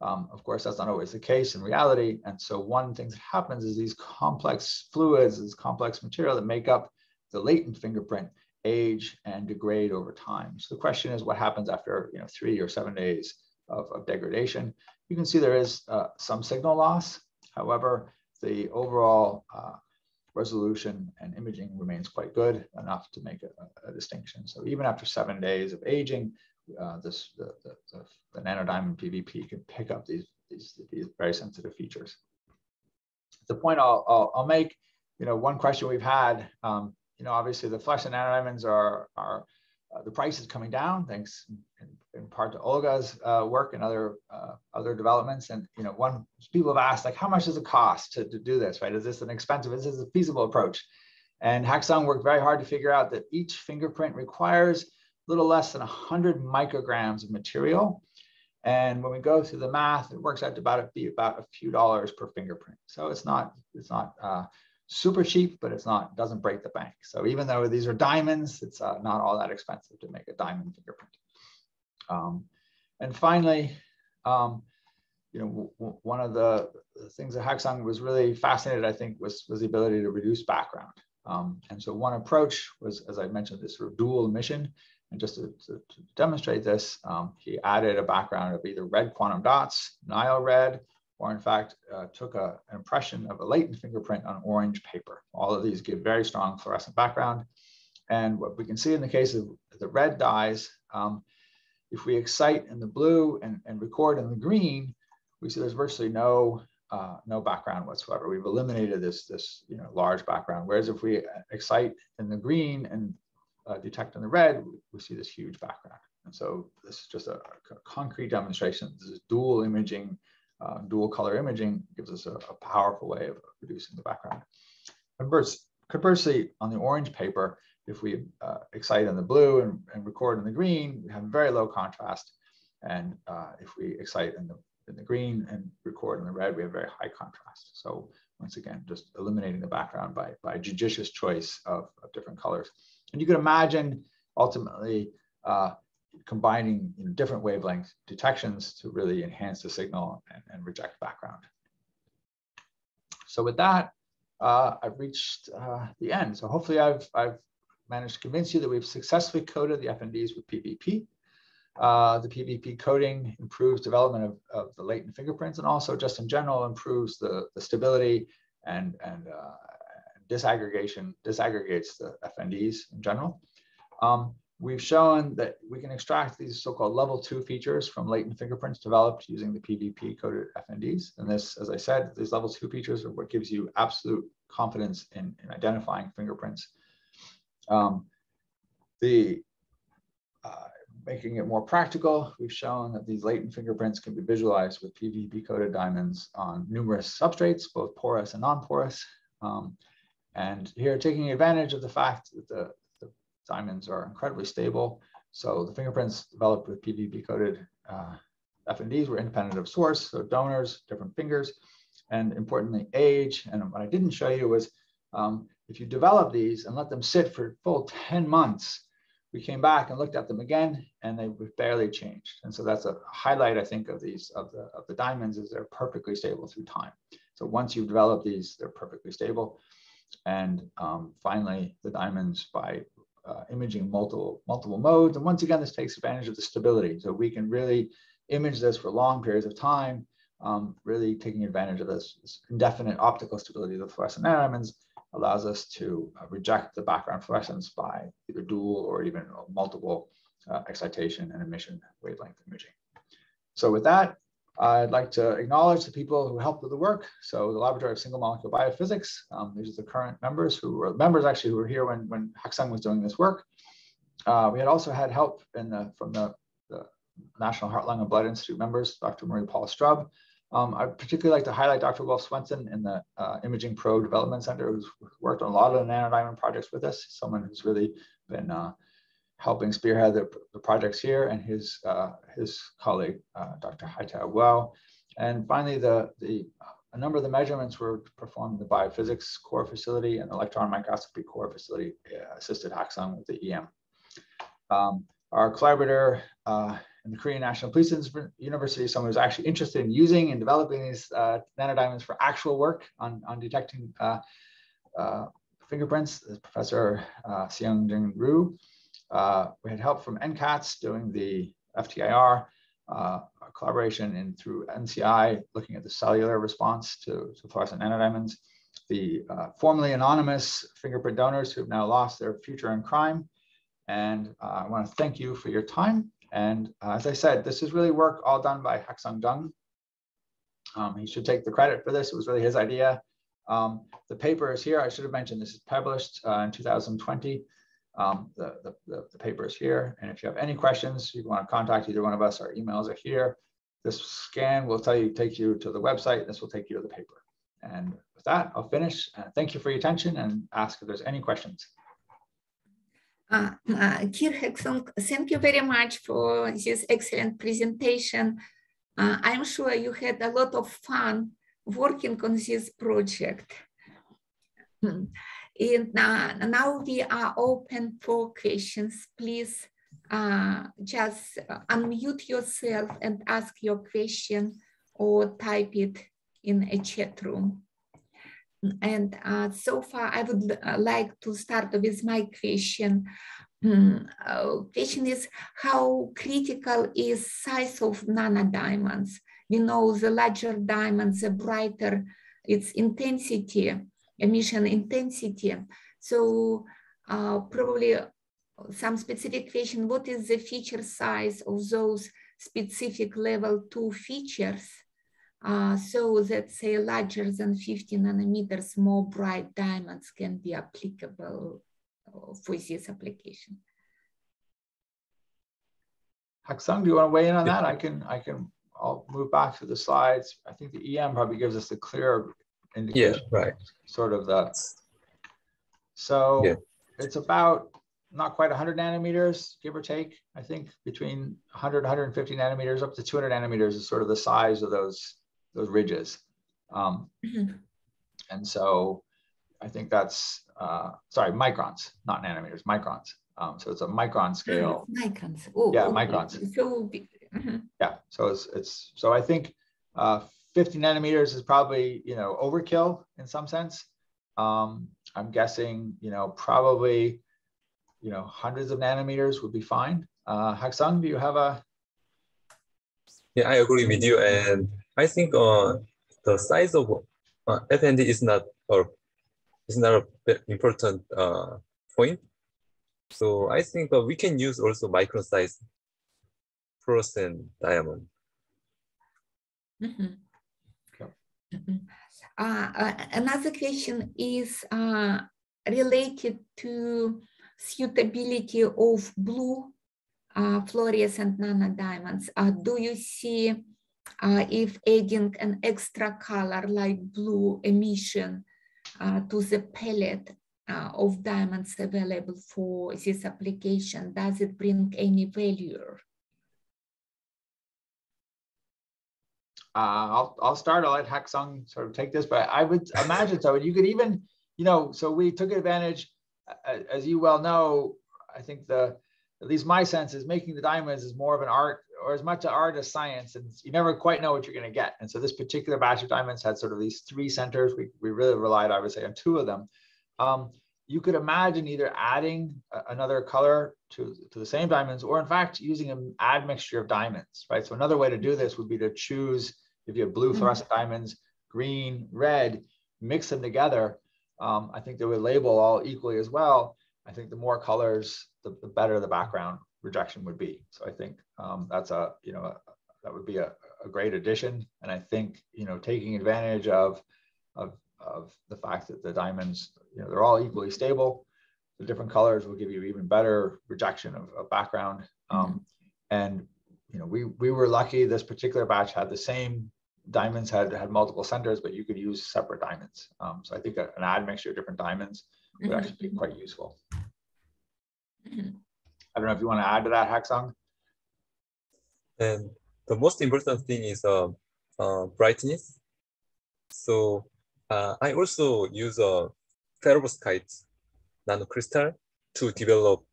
Um, of course, that's not always the case in reality. And so one thing that happens is these complex fluids, this complex material that make up the latent fingerprint age, and degrade over time. So the question is what happens after you know, three or seven days of, of degradation? You can see there is uh, some signal loss. However, the overall uh, resolution and imaging remains quite good enough to make a, a distinction. So even after seven days of aging, uh, this the, the, the, the, nanodiamond PVP can pick up these, these, these very sensitive features. The point I'll, I'll, I'll, make, you know, one question we've had, um, you know, obviously the fluorescent nanodiamonds are, are uh, the price is coming down thanks in, in part to Olga's uh, work and other uh, other developments. And you know, one people have asked like, how much does it cost to, to do this? Right? Is this an expensive? Is this a feasible approach? And Haksung worked very hard to figure out that each fingerprint requires a little less than 100 micrograms of material. And when we go through the math, it works out to about a, be about a few dollars per fingerprint. So it's not it's not uh, super cheap, but it's not doesn't break the bank. So even though these are diamonds, it's uh, not all that expensive to make a diamond fingerprint. Um, and finally, um, you know, one of the things that Haksung was really fascinated, I think, was, was the ability to reduce background. Um, and so one approach was, as I mentioned, this sort of dual emission. And just to, to, to demonstrate this, um, he added a background of either red quantum dots, Nile red, or in fact uh, took a, an impression of a latent fingerprint on orange paper. All of these give very strong fluorescent background. And what we can see in the case of the red dyes, um, if we excite in the blue and, and record in the green, we see there's virtually no uh, no background whatsoever. We've eliminated this this you know large background. Whereas if we excite in the green and uh, detect in the red, we see this huge background. And so this is just a, a concrete demonstration. This is dual imaging uh, dual color imaging gives us a, a, powerful way of reducing the background. Converse, conversely, on the orange paper, if we uh, excite in the blue and, and, record in the green, we have very low contrast. And uh, if we excite in the, in the green and record in the red, we have very high contrast. So once again, just eliminating the background by, by judicious choice of, of different colors. And you can imagine ultimately uh, combining different wavelength detections to really enhance the signal and, and reject background. So with that, uh, I've reached uh, the end. So hopefully I've, I've managed to convince you that we've successfully coated the FNDs with PVP. Uh, the PVP coating improves development of, of the latent fingerprints and also just in general improves the, the stability and, and uh, disaggregation, disaggregates the FNDs in general. Um, We've shown that we can extract these so-called level two features from latent fingerprints developed using the PVP coated FNDs. And this, as I said, these level two features are what gives you absolute confidence in, in identifying fingerprints. Um, the uh, making it more practical, we've shown that these latent fingerprints can be visualized with PVP coated diamonds on numerous substrates, both porous and non-porous. Um, and here, taking advantage of the fact that the diamonds are incredibly stable. So the fingerprints developed with PVP coated uh, FNDs were independent of source, so donors, different fingers, and importantly, age. And what I didn't show you was um, if you develop these and let them sit for full 10 months, we came back and looked at them again and they were barely changed. And so that's a highlight, I think, of these of the of the diamonds is they're perfectly stable through time. So once you've developed these, they're perfectly stable. And um, finally, the diamonds by uh, imaging multiple, multiple modes. And once again, this takes advantage of the stability. So we can really image this for long periods of time, um, really taking advantage of this, this, indefinite optical stability of the fluorescent nanodiamonds allows us to uh, reject the background fluorescence by either dual or even multiple uh, excitation and emission wavelength imaging. So with that, I'd like to acknowledge the people who helped with the work. So the Laboratory of Single Molecule Biophysics, um, these are the current members who were members actually who were here when, when Haksung was doing this work. Uh, we had also had help in the, from the, the, National Heart, Lung, and Blood Institute members, Dr. Marie-Paule Strub. Um, I'd particularly like to highlight Dr. Rolf Swenson in the uh, Imaging Probe Development Center, who's worked on a lot of the nanodiamond projects with us, someone who's really been uh, helping spearhead the, the projects here and his, uh, his colleague, uh, Dr. Haitao Guo. And finally, the, the, a number of the measurements were performed in the biophysics core facility and electron microscopy core facility uh, assisted Haksung with the EM. Um, our collaborator uh, in the Korean National Police University, someone who's actually interested in using and developing these uh, nanodiamonds for actual work on, on detecting uh, uh, fingerprints, Professor uh, Seung-Jin Ryu. Uh, we had help from NCATS doing the FTIR uh, collaboration and through NCI looking at the cellular response to, to fluorescent nanodiamonds. The uh, formerly anonymous fingerprint donors who have now lost their future in crime. And uh, I want to thank you for your time. And uh, as I said, this is really work all done by Haksung Jung. Um, he should take the credit for this. It was really his idea. Um, the paper is here. I should have mentioned this is published uh, in 2020. Um, the, the, the, the, paper is here. And if you have any questions, you want to contact either one of us, our emails are here. This scan will tell you, take you to the website. This will take you to the paper. And with that, I'll finish. Uh, thank you for your attention and ask if there's any questions. Uh, uh, dear Haksung, thank you very much for this excellent presentation. Uh, I'm sure you had a lot of fun working on this project. And uh, now we are open for questions. Please uh, just unmute yourself and ask your question or type it in a chat room. And uh, so far, I would uh, like to start with my question. Mm, uh, question is how critical is size of nanodiamonds? We know the larger diamonds, the brighter its intensity, emission intensity. So uh, probably some specific question, what is the feature size of those specific level two features? Uh, so that say larger than 50 nanometers, more bright diamonds can be applicable uh, for this application. Haksung, do you want to weigh in on that? I can, I can, I'll move back to the slides. I think the EM probably gives us the clear indication. Yeah, right. Sort of that. So yeah. it's about not quite 100 nanometers, give or take. I think between 100, 150 nanometers up to 200 nanometers is sort of the size of those those ridges. Um, mm-hmm. And so I think that's, uh, sorry, microns, not nanometers, microns. Um, so it's a micron scale. Microns. Oh, yeah, microns. So, mm-hmm. yeah. So it's, it's, so I think uh, 50 nanometers is probably, you know, overkill in some sense. Um, I'm guessing, you know, probably, you know, hundreds of nanometers would be fine. Uh, Haksung, do you have a? Yeah, I agree with you. And I think uh, the size of uh, FND is not or is not an important uh, point. So I think uh, we can use also micron size fluorescent diamond. Mm -hmm. Mm -hmm. Uh, another question is uh, related to suitability of blue uh, fluorescent nanodiamonds. Do you see if adding an extra color like blue emission to the palette uh, of diamonds available for this application, does it bring any value? I'll, I'll start, I'll let Haksung sort of take this, but I would imagine so. And You could even, you know, so we took advantage, as you well know, I think the, at least my sense is making the diamonds is more of an art or as much an art as science, and you never quite know what you're going to get. And so this particular batch of diamonds had sort of these three centers. We, we really relied, I would say, on two of them. Um, you could imagine either adding another color to, to the same diamonds, or in fact, using an admixture of diamonds, right? So another way to do this would be to choose, if you have blue mm-hmm. fluorescent mm -hmm. diamonds, green, red, mix them together. Um, I think they would label all equally as well. I think the more colors, the, the better the background rejection would be. So I think um, that's a, you know, a, that would be a, a great addition. And I think, you know, taking advantage of, of, of the fact that the diamonds, you know, they're all equally stable. The different colors will give you even better rejection of, of background. Um, mm-hmm. And, you know, we, we were lucky this particular batch had the same diamonds had, had multiple centers, but you could use separate diamonds. Um, so I think an admixture of different diamonds would mm-hmm. actually be quite useful. Mm-hmm. I don't know if you want to add to that, Haksung. And the most important thing is uh, uh, brightness. So uh, I also use a perovskite nanocrystal to develop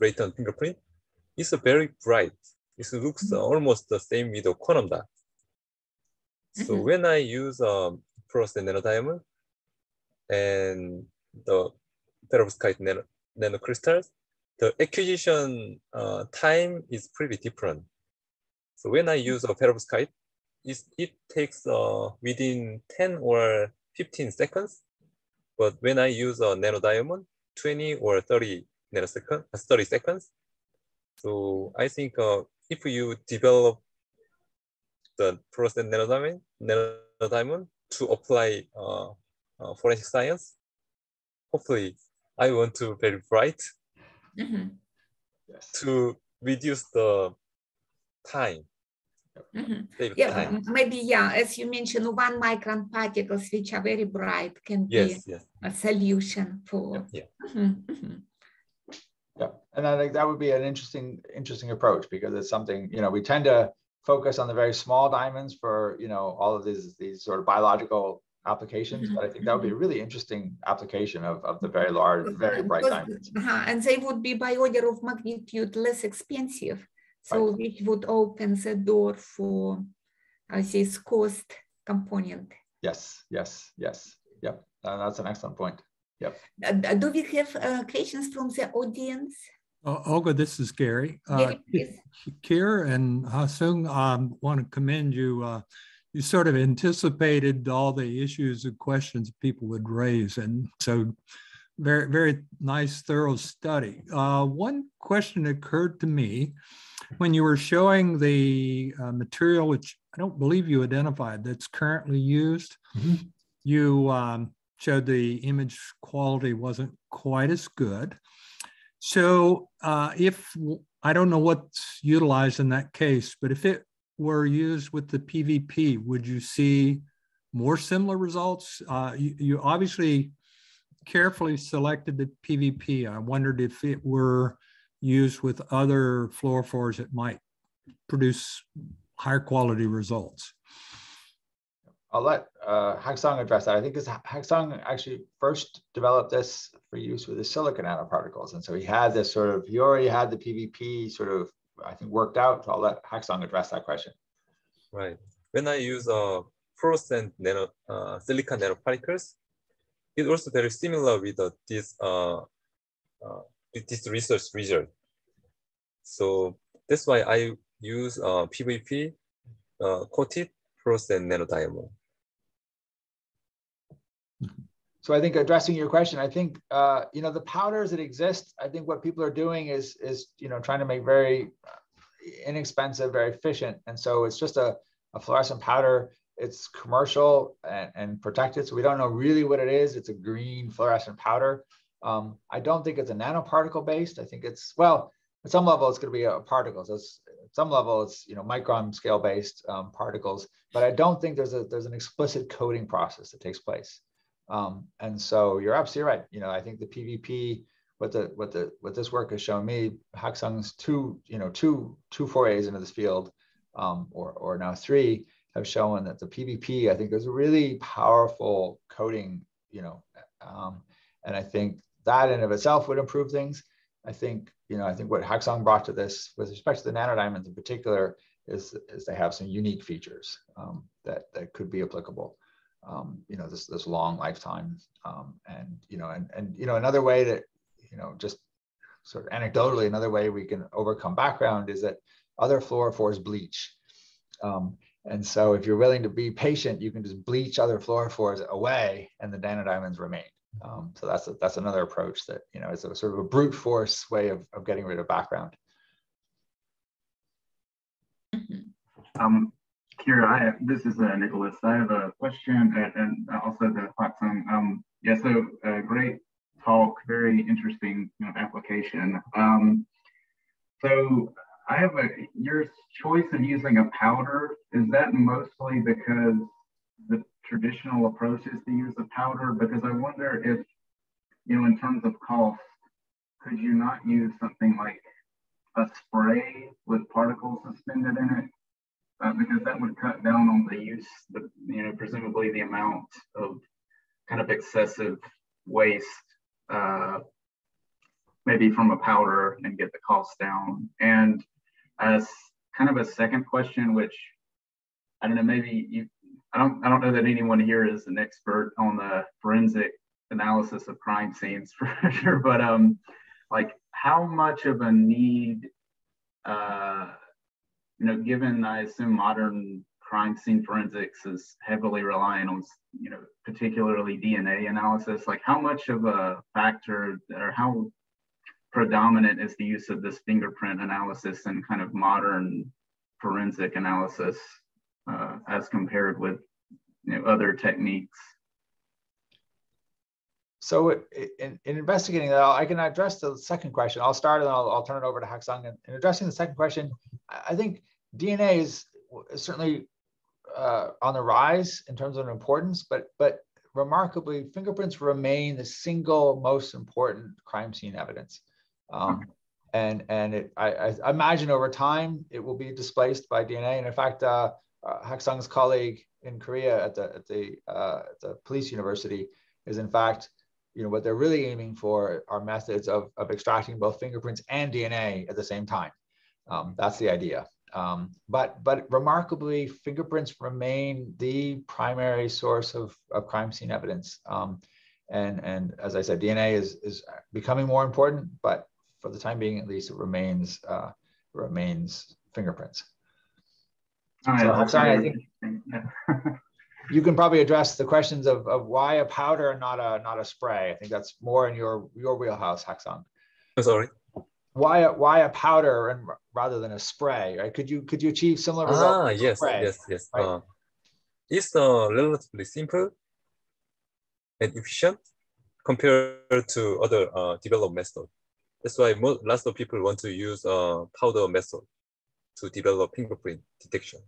latent fingerprint. It's very bright. It looks mm -hmm. almost the same with a quantum dot. So mm -hmm. when I use um, fluorescent nanodiamond and the perovskite nano, nanocrystals, the acquisition uh, time is pretty different. So when I use a perovskite, it, it takes uh, within 10 or 15 seconds. But when I use a nano diamond, 20 or 30 nanosecond, uh, 30 seconds. So I think uh, if you develop the fluorescent nano diamond, nano diamond to apply uh, uh, forensic science, hopefully I want to very bright mm -hmm. to reduce the time. Mm -hmm. Yeah, time. maybe yeah. As you mentioned, one micron particles which are very bright can yes, be yes. a solution for. Yeah. Mm -hmm. Yeah, and I think that would be an interesting interesting approach because it's something you know we tend to focus on the very small diamonds for you know all of these these sort of biological applications, but I think that would be a mm-hmm. really interesting application of, of the very large, very bright diamonds. Uh -huh. And they would be by order of magnitude less expensive. So right. which would open the door for uh, this cost component. Yes, yes, yes. Yep. Uh, that's an excellent point. Yep. Uh, do we have uh, questions from the audience? Uh, Olga, this is Gary. Uh, Keir and Haksung, um, want to commend you uh, you sort of anticipated all the issues and questions people would raise. And so very, very nice, thorough study. Uh, one question occurred to me when you were showing the uh, material, which I don't believe you identified that's currently used, mm -hmm. you um, showed the image quality wasn't quite as good. So uh, if I don't know what's utilized in that case, but if it were used with the PVP, would you see more similar results? Uh, you, you, obviously carefully selected the PVP. I wondered if it were used with other fluorophores, it might produce higher quality results. I'll let uh, Haksung address that. I think because Haksung actually first developed this for use with the silicon nanoparticles. And so he had this sort of, he already had the PVP sort of I think worked out. So I'll let Haksung address that question. Right. When I use uh, fluorescent nano uh, silicon nanoparticles, it's also very similar with uh, this uh, uh, with this research result. So that's why I use uh, PVP uh, coated fluorescent nanodiamond. So I think addressing your question, I think uh, you know the powders that exist. I think what people are doing is is you know trying to make very inexpensive, very efficient, and so it's just a, a fluorescent powder. It's commercial and, and protected, so we don't know really what it is. It's a green fluorescent powder. Um, I don't think it's a nanoparticle based. I think it's well at some level it's going to be a particles. It's, at some level it's you know micron scale based um, particles, but I don't think there's a there's an explicit coating process that takes place. Um, and so you're absolutely right. You know, I think the PVP, what the what the what this work has shown me, Haksung's two, you know, two two forays into this field, um, or or now three, have shown that the PVP, I think, is a really powerful coating You know, um, and I think that in of itself would improve things. I think, you know, I think what Haksung brought to this with respect to the nanodiamonds in particular is, is they have some unique features um, that, that could be applicable um, you know, this this long lifetime. Um, and you know, and and you know, another way that you know, just sort of anecdotally, another way we can overcome background is that other fluorophores bleach. Um, and so if you're willing to be patient, you can just bleach other fluorophores away and the nanodiamonds remain. Um, so that's a, that's another approach that, you know, is a sort of a brute force way of, of getting rid of background. Um, Kira, I have, this is uh, Nicholas. I have a question and, and also the Haksung. Um, yeah, so uh, great talk, very interesting you know, application. Um, so I have a, your choice of using a powder, is that mostly because the traditional approach is to use a powder? Because I wonder if, you know, in terms of cost, could you not use something like a spray with particles suspended in it uh, because that would cut down on the use, the, you know, presumably the amount of kind of excessive waste, uh, maybe from a powder and get the cost down. And as kind of a second question, which I don't know, maybe you, I don't, I don't know that anyone here is an expert on the forensic analysis of crime scenes for sure, but um, like how much of a need, uh, you know, given I assume modern crime scene forensics is heavily reliant on, you know, particularly DNA analysis, like how much of a factor or how predominant is the use of this fingerprint analysis and kind of modern forensic analysis uh, as compared with you know, other techniques? So in, in investigating that, I can address the second question. I'll start and I'll, I'll turn it over to Haksung. In, in addressing the second question, I think DNA is, is certainly uh, on the rise in terms of importance, but but remarkably, fingerprints remain the single most important crime scene evidence. Um, and and it, I, I, imagine over time it will be displaced by DNA. And in fact, uh, uh, colleague in Korea at the at the uh, the police university is in fact, you know, what they're really aiming for are methods of of extracting both fingerprints and DNA at the same time. Um, that's the idea. Um, but but remarkably, fingerprints remain the primary source of, of crime scene evidence. Um, and and as I said, DNA is is becoming more important, but for the time being, at least, it remains uh, remains fingerprints. Oh, so, I'm sorry, I think you can probably address the questions of, of why a powder and not a not a spray. I think that's more in your your wheelhouse, Haksung. Sorry. Why a, why a powder and rather than a spray? Right? Could you could you achieve similar results? Ah, yes, spray, yes, yes. Right? Uh, it's uh, relatively simple and efficient compared to other uh, developed methods. That's why most, lots of people want to use uh, powder method to develop fingerprint detection.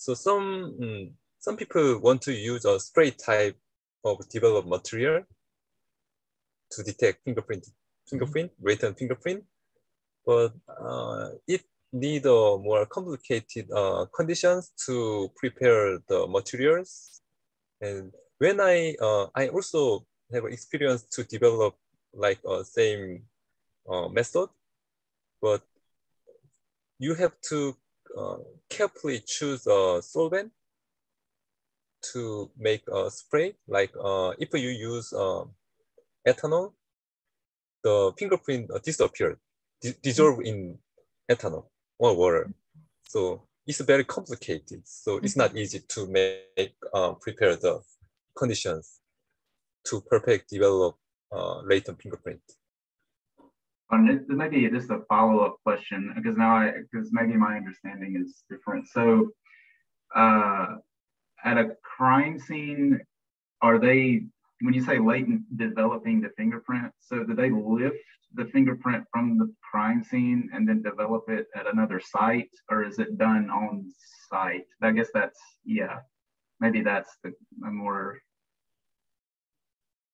So some mm, some people want to use a spray type of developed material to detect fingerprint, fingerprint, written fingerprint, but uh, it need a more complicated uh, conditions to prepare the materials. And when I uh, I also have experience to develop like a uh, same uh, method, but you have to uh, carefully choose a solvent to make a spray. Like uh, if you use uh, ethanol, the fingerprint disappeared, dissolve in ethanol or water. So it's very complicated. So it's not easy to make uh, prepare the conditions to perfect develop uh, latent fingerprint. And maybe this is a follow-up question because now I because maybe my understanding is different. So uh, at a crime scene, are they when you say latent developing the fingerprint, so do they lift the fingerprint from the crime scene and then develop it at another site, or is it done on site? I guess that's yeah, maybe that's the more.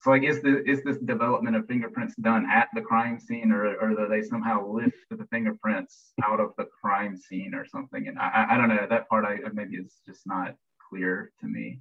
So I guess the, is this development of fingerprints done at the crime scene, or, or do they somehow lift the fingerprints out of the crime scene or something? And I, I don't know that part. I maybe is just not clear to me.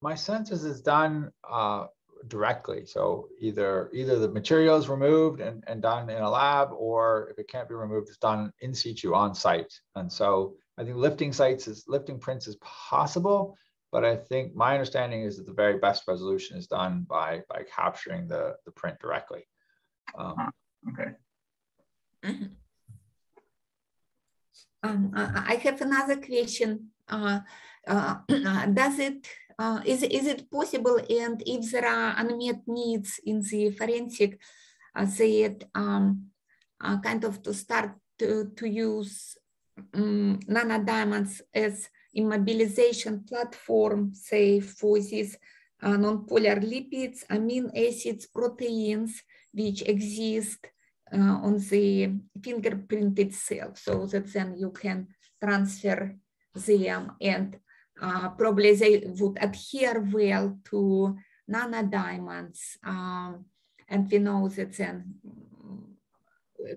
My sense is it's done uh, directly. So either either the material is removed and, and done in a lab, or if it can't be removed, it's done in situ on site. And so I think lifting sites is lifting prints is possible, but I think my understanding is that the very best resolution is done by by capturing the the print directly. Um, okay. Mm-hmm. Um, I have another question. Uh, uh, does it uh, is, is it possible and if there are unmet needs in the forensic uh, say it um, uh, kind of to start to, to use um, nanodiamonds as immobilization platform say for these uh, non-polar lipids amino acids proteins which exist uh, on the fingerprint itself so that then you can transfer them and uh, probably they would adhere well to nanodiamonds. Um, and we know that then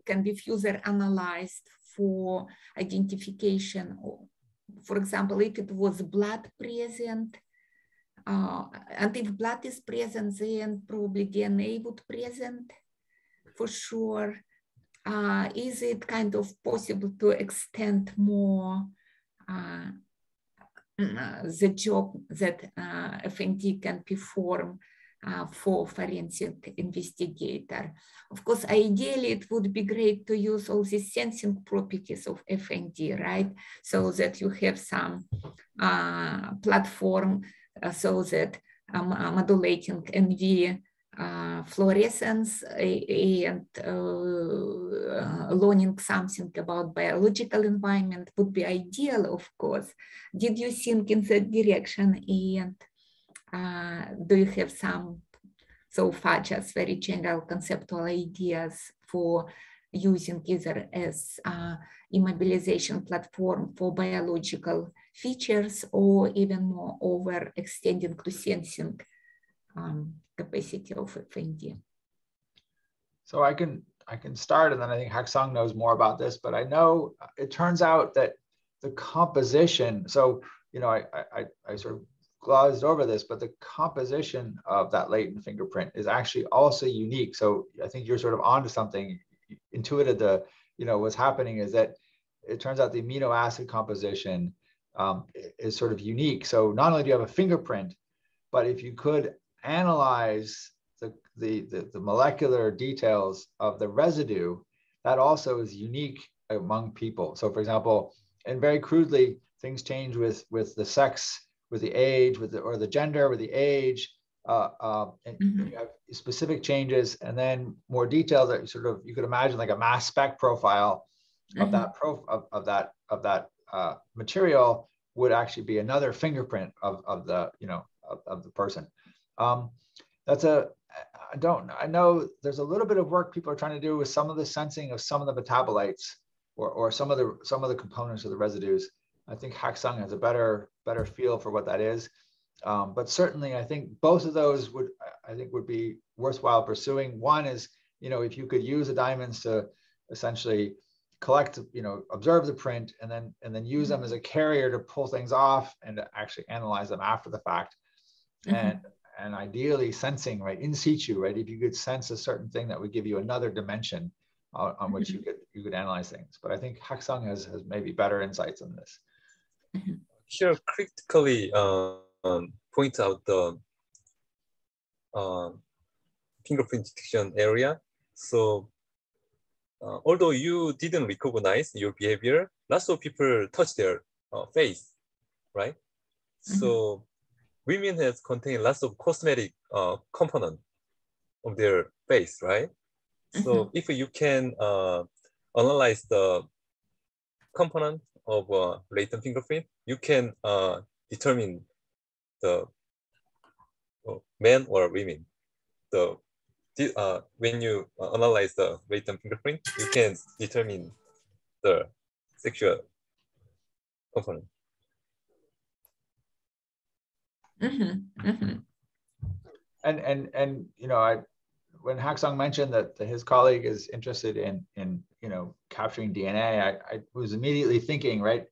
can be further analyzed for identification. For example, if it was blood present, uh, and if blood is present, then probably DNA would present for sure. Uh, is it kind of possible to extend more uh, the job that FND can perform uh, for forensic investigator. Of course, ideally, it would be great to use all the sensing properties of FND, right? So that you have some uh, platform uh, so that um, modulating NV uh, fluorescence and uh, learning something about biological environment would be ideal, of course. Did you think in that direction and uh, do you have some so far just very general conceptual ideas for using either as uh, immobilization platform for biological features or even more over extending to sensing um, capacity of FND. So I can I can start and then I think Haksung knows more about this, but I know it turns out that the composition, so you know, I I, I sort of glazed over this, but the composition of that latent fingerprint is actually also unique. So I think you're sort of onto something. Intuited the, you know, what's happening is that it turns out the amino acid composition um, is sort of unique. So not only do you have a fingerprint, but if you could analyze the, the, the, the molecular details of the residue, that also is unique among people. So for example, and very crudely, things change with, with the sex with the age, with the or the gender, with the age, uh, uh, and mm-hmm. you have specific changes, and then more details that sort of you could imagine like a mass spec profile mm-hmm. of that pro of, of that of that uh, material would actually be another fingerprint of, of the you know of, of the person. Um, that's a I don't I know there's a little bit of work people are trying to do with some of the sensing of some of the metabolites or, or some of the some of the components of the residues. I think Haksung has a better better feel for what that is. Um, but certainly, I think both of those would I think would be worthwhile pursuing. One is you know if you could use the diamonds to essentially collect you know observe the print and then and then use them as a carrier to pull things off and to actually analyze them after the fact mm-hmm. and and ideally sensing right in situ right if you could sense a certain thing that would give you another dimension on, on which mm-hmm. you could you could analyze things but i think haksung has has maybe better insights on this here critically uh, um, point out the uh, fingerprint detection area. So uh, although you didn't recognize your behavior, lots of people touch their uh, face, right? Mm -hmm. So women has contain lots of cosmetic uh, component of their face, right? Mm -hmm. So mm-hmm. if you can uh, analyze the component of uh, latent fingerprint, you can uh, determine the uh, men or women. The uh, when you uh, analyze the latent fingerprint, you can determine the sexual component. Mm -hmm. Mm -hmm. And and and you know, I when Haksung mentioned that his colleague is interested in in you know capturing DNA, I, I was immediately thinking, right?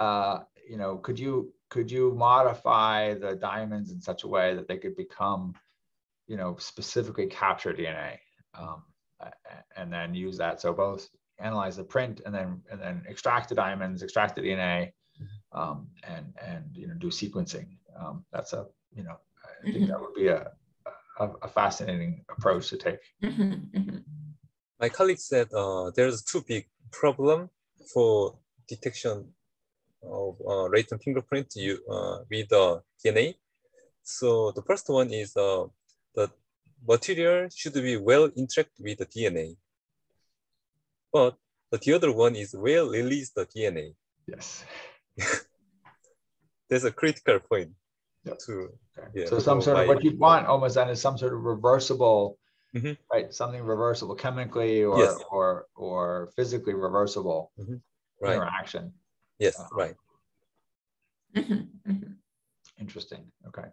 Uh, you know, could you could you modify the diamonds in such a way that they could become, you know, specifically capture DNA, um, and then use that? So both analyze the print and then and then extract the diamonds, extract the DNA, um, and and you know do sequencing. Um, that's a you know I think mm-hmm. that would be a a, a fascinating approach to take. Mm-hmm, mm-hmm. My colleague said uh, there's two big problem for detection of uh, latent fingerprint you, uh, with the DNA. So the first one is uh, the material should be well interact with the DNA. But the other one is well release the DNA. Yes. There's a critical point yep. to okay. yeah, so some sort of what you want almost then is some sort of reversible mm-hmm. right something reversible chemically or yes. or or physically reversible mm-hmm. right. interaction yes uh, right mm-hmm. mm-hmm. interesting okay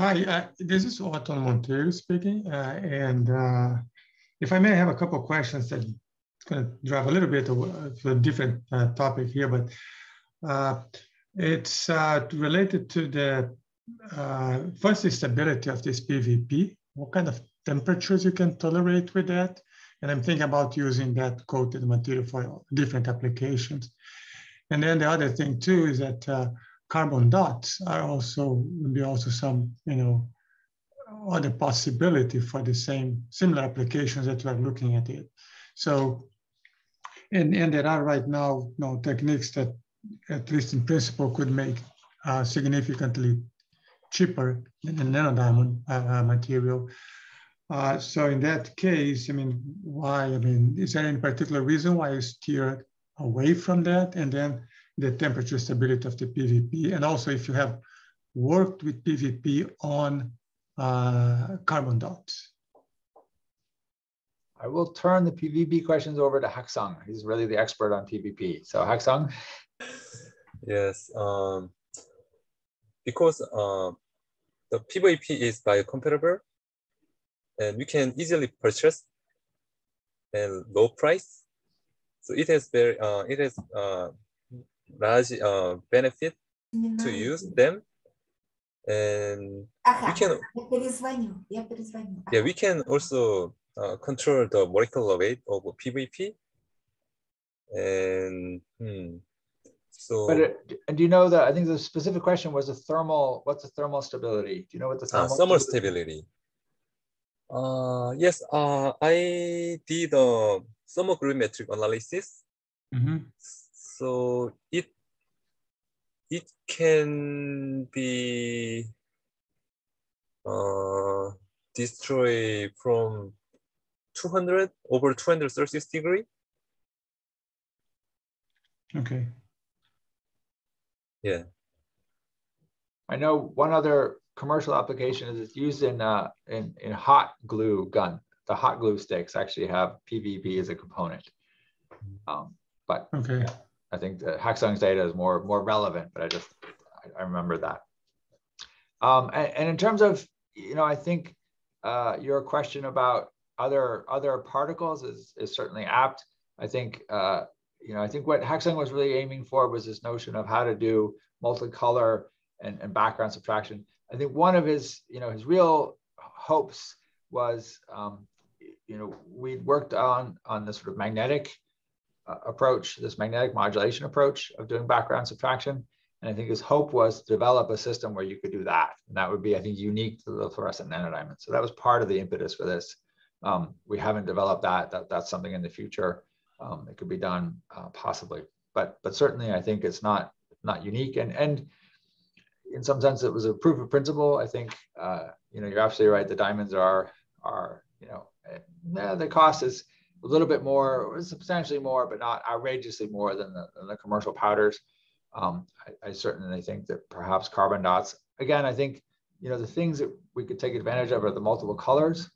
hi uh, this is Otto Monteiro speaking uh, and uh, if I may have a couple of questions that going to drive a little bit of a different uh, topic here but uh, it's related to the uh, first the stability of this PVP, what kind of temperatures you can tolerate with that. And I'm thinking about using that coated material for different applications. And then the other thing too is that uh, carbon dots are also would be also some you know other possibility for the same similar applications that we are looking at it. So, and and there are right now you know, techniques that at least in principle could make uh, significantly cheaper than the nanodiamond uh, material. Uh, so in that case, I mean, why? I mean, is there any particular reason why you steer away from that? And then the temperature stability of the PVP, and also if you have worked with PVP on uh, carbon dots. I will turn the PVP questions over to Haksung. He's really the expert on PVP. So Haksung. Yes, um, because uh, the PVP is biocompatible and we can easily purchase and low price. So it has very uh, it has uh, large uh, benefit to use them, and we can yeah we can also uh, control the molecular weight of PVP, and hmm, so. But it, and do you know that I think the specific question was the thermal. What's the thermal stability? Do you know what the uh, thermal, thermal stability? Uh, yes, uh, I did a thermogravimetric analysis. Mm -hmm. So it it can be uh, destroyed from 200 over 236 degree. Okay. Yeah. I know one other commercial application is it's used in uh, in in hot glue gun. The hot glue sticks actually have PVP as a component. Um, but okay. I think the Haksung's data is more more relevant, but I just I, I remember that. Um, and, and, in terms of you know, I think uh, your question about other other particles is is certainly apt. I think uh, you know I think what Haksung was really aiming for was this notion of how to do multicolor and, and background subtraction. I think one of his you know his real hopes was um, you know we'd worked on on this sort of magnetic uh, approach, this magnetic modulation approach of doing background subtraction. And I think his hope was to develop a system where you could do that. And that would be, I think, unique to the fluorescent nanodiamond. So that was part of the impetus for this. Um, we haven't developed that. that. That's something in the future. Um, it could be done uh, possibly. But but certainly I think it's not not unique. And and in some sense it was a proof of principle. I think uh, you know you're absolutely right. The diamonds are are you know eh, the cost is a little bit more, substantially more, but not outrageously more than the, than the commercial powders. Um, I, I, certainly think that perhaps carbon dots, again, I think, you know, the things that we could take advantage of are the multiple colors,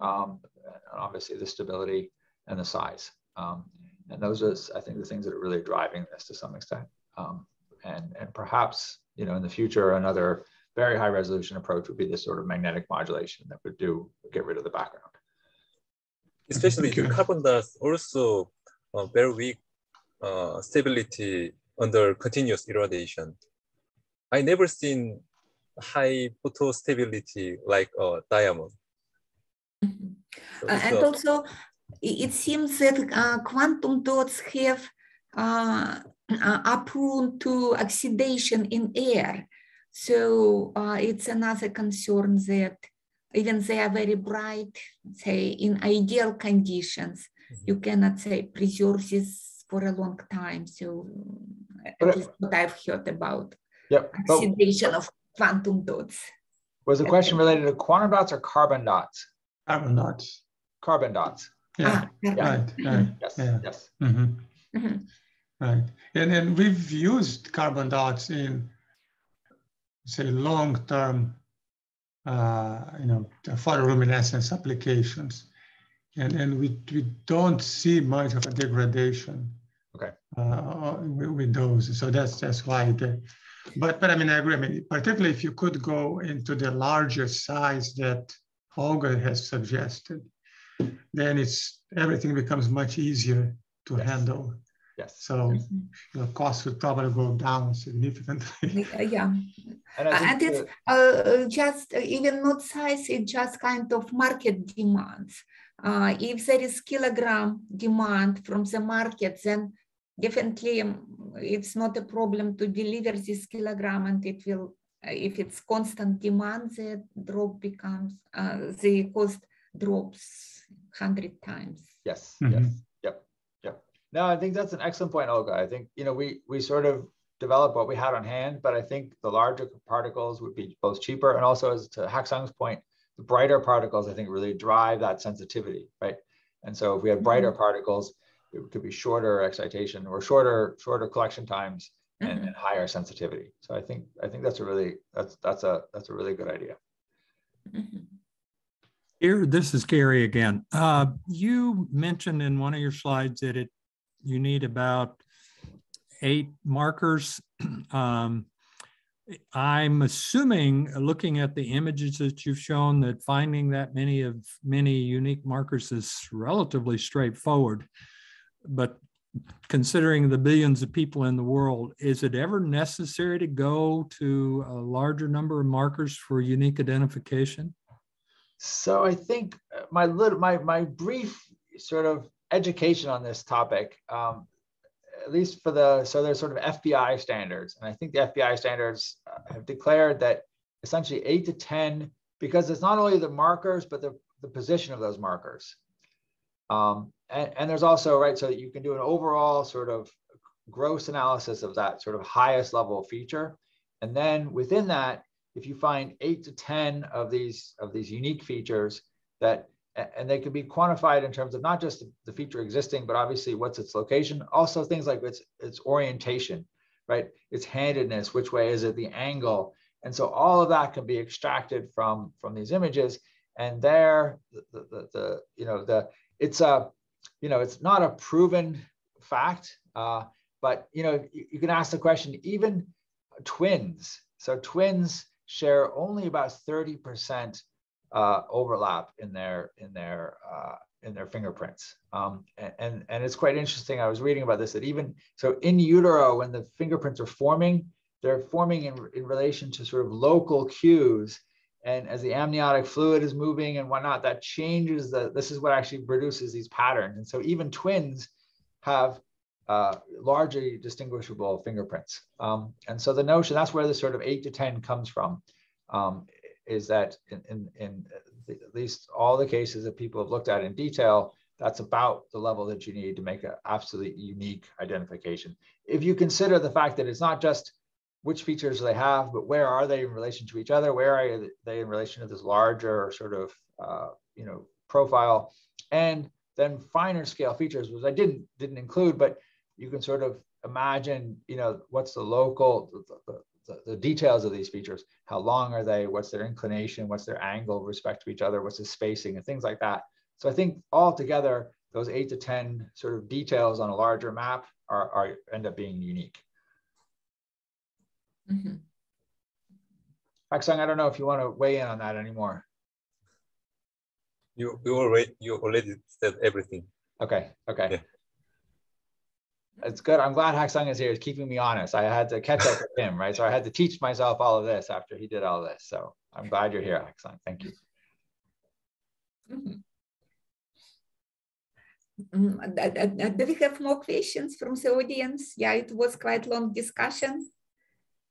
um, and obviously the stability and the size. Um, and those are, I think, the things that are really driving this to some extent. Um, and, and perhaps, you know, in the future, another very high resolution approach would be this sort of magnetic modulation that would do, get rid of the background especially the carbon dots also uh, very weak uh, stability under continuous irradiation. I never seen high photo stability like a diamond. Mm-hmm. So, uh, and also, it seems that uh, quantum dots have uh, uh, are prone to oxidation in air. So it's another concern that even they are very bright, say in ideal conditions, mm-hmm. you cannot say preserve this for a long time. So at least what I've heard about yep. oxidation of quantum dots. Was the question related to quantum dots or carbon dots? Carbon dots. Carbon dots. Yeah. Ah, yeah. Right. right. Yes. Yeah. Yes. Mm-hmm. Mm-hmm. Right. And then we've used carbon dots in, say, long-term you know, photoluminescence applications. And, and we, we don't see much of a degradation okay. Uh, with, with, those. So that's that's why the, but but I mean I agree. I mean particularly if you could go into the larger size that Olga has suggested, then it's everything becomes much easier to yes. handle. Yes. So the cost would probably go down significantly. yeah. And, and it's uh, just uh, even not size, it's just kind of market demands. Uh, if there is kilogram demand from the market, then definitely um, it's not a problem to deliver this kilogram and it will, uh, if it's constant demand, the drop becomes, uh, the cost drops 100 times. Yes, mm -hmm. yes, yep, yep. No, I think that's an excellent point, Olga. I think, you know, we, we sort of developed what we had on hand, but I think the larger particles would be both cheaper and also as to Haksung's point, the brighter particles, I think really drive that sensitivity, right? And so if we had brighter mm -hmm. particles, it could be shorter excitation or shorter shorter collection times and, mm-hmm. and, higher sensitivity. So I think I think that's a really that's that's a that's a really good idea. Mm-hmm. Here, this is Gary again. Uh, you mentioned in one of your slides that it you need about eight markers. Um, I'm assuming, looking at the images that you've shown, that finding that many of many unique markers is relatively straightforward but considering the billions of people in the world, is it ever necessary to go to a larger number of markers for unique identification? So I think uh, my little, my my brief sort of education on this topic, um, at least for the so there's sort of FBI standards, and I think the FBI standards uh, have declared that essentially eight to ten, because it's not only the markers but the the position of those markers. Um, and, and there's also, right, so you can do an overall sort of gross analysis of that sort of highest level feature. And then within that, if you find eight to 10 of these, of these unique features that, and they can be quantified in terms of not just the feature existing, but obviously what's its location, also things like its, its orientation, right? Its handedness, which way is it, the angle. And so all of that can be extracted from, from these images. And there, the, the, the you know, the, it's a, you know, it's not a proven fact, uh, but you know, you, you, can ask the question, even twins. So twins share only about 30% uh, overlap in their in their uh, in their fingerprints. Um, and, and it's quite interesting. I was reading about this that even so in utero, when the fingerprints are forming, they're forming in, in relation to sort of local cues and as the amniotic fluid is moving and whatnot, that changes the, this is what actually produces these patterns. And so even twins have uh, largely distinguishable fingerprints. Um, and so the notion, that's where the sort of eight to 10 comes from, um, is that in, in, in the, at least all the cases that people have looked at in detail, that's about the level that you need to make an absolutely unique identification. If you consider the fact that it's not just which features they have, but where are they in relation to each other? Where are they in relation to this larger sort of, uh, you know, profile? And then finer scale features, which I didn't didn't include, but you can sort of imagine, you know, what's the local, the, the, the, details of these features. How long are they? What's their inclination? What's their angle with respect to each other? What's the spacing and things like that. So I think altogether, those eight to 10 sort of details on a larger map are, are end up being unique. Mm-hmm. Haksung, I don't know if you want to weigh in on that anymore. You you already you already said everything. Okay. Okay. Yeah. It's good. I'm glad Haksung is here. He's keeping me honest. I had to catch up with him, right? So I had to teach myself all of this after he did all this. So I'm glad you're here, Haksung. Thank you. Mm, do we have more questions from the audience? Yeah, it was quite long discussion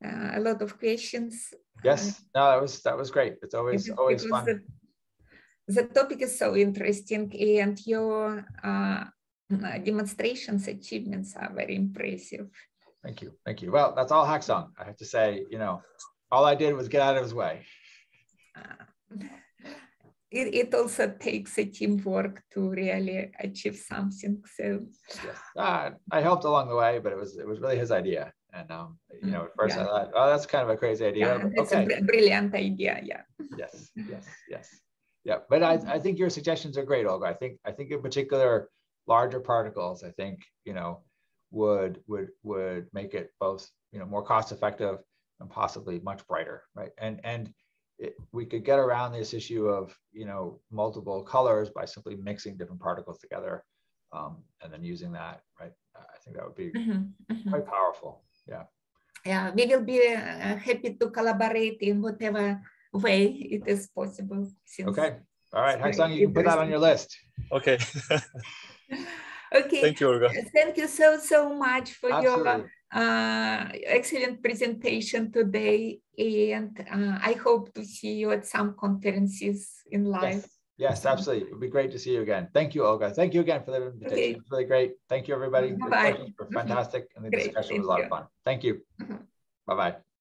uh, a lot of questions. Yes, no, that was that was great. It's always always fun. The, the, topic is so interesting, and your uh, demonstrations, achievements are very impressive. Thank you, thank you. Well, that's all Haksung. I have to say, you know, all I did was get out of his way. Uh, it, it also takes a teamwork to really achieve something. So yes. uh, I helped along the way, but it was it was really his idea. And um, you know, at first yeah. I thought, oh, that's kind of a crazy idea. Yeah, it's okay. a brilliant idea. Yeah. yes, yes, yes. Yeah. But I, I think your suggestions are great, Olga. I think I think in particular larger particles, I think, you know, would would would make it both, you know, more cost effective and possibly much brighter, right? And and it, we could get around this issue of you know multiple colors by simply mixing different particles together um, and then using that right i think that would be mm -hmm, mm -hmm. quite powerful yeah yeah we will be uh, happy to collaborate in whatever way it is possible okay all right Haksung, you can put that on your list okay Okay. Thank you, Olga. Thank you so, so much for Absolutely. your uh, excellent presentation today. And uh, I hope to see you at some conferences in life. Yes. Yes, absolutely. It would be great to see you again. Thank you, Olga. Thank you again for the invitation. Okay. It's really great. Thank you, everybody. The Bye-bye. questions were fantastic, and the Great. discussion was a lot you. of fun. Thank you. Mhm. Bye bye.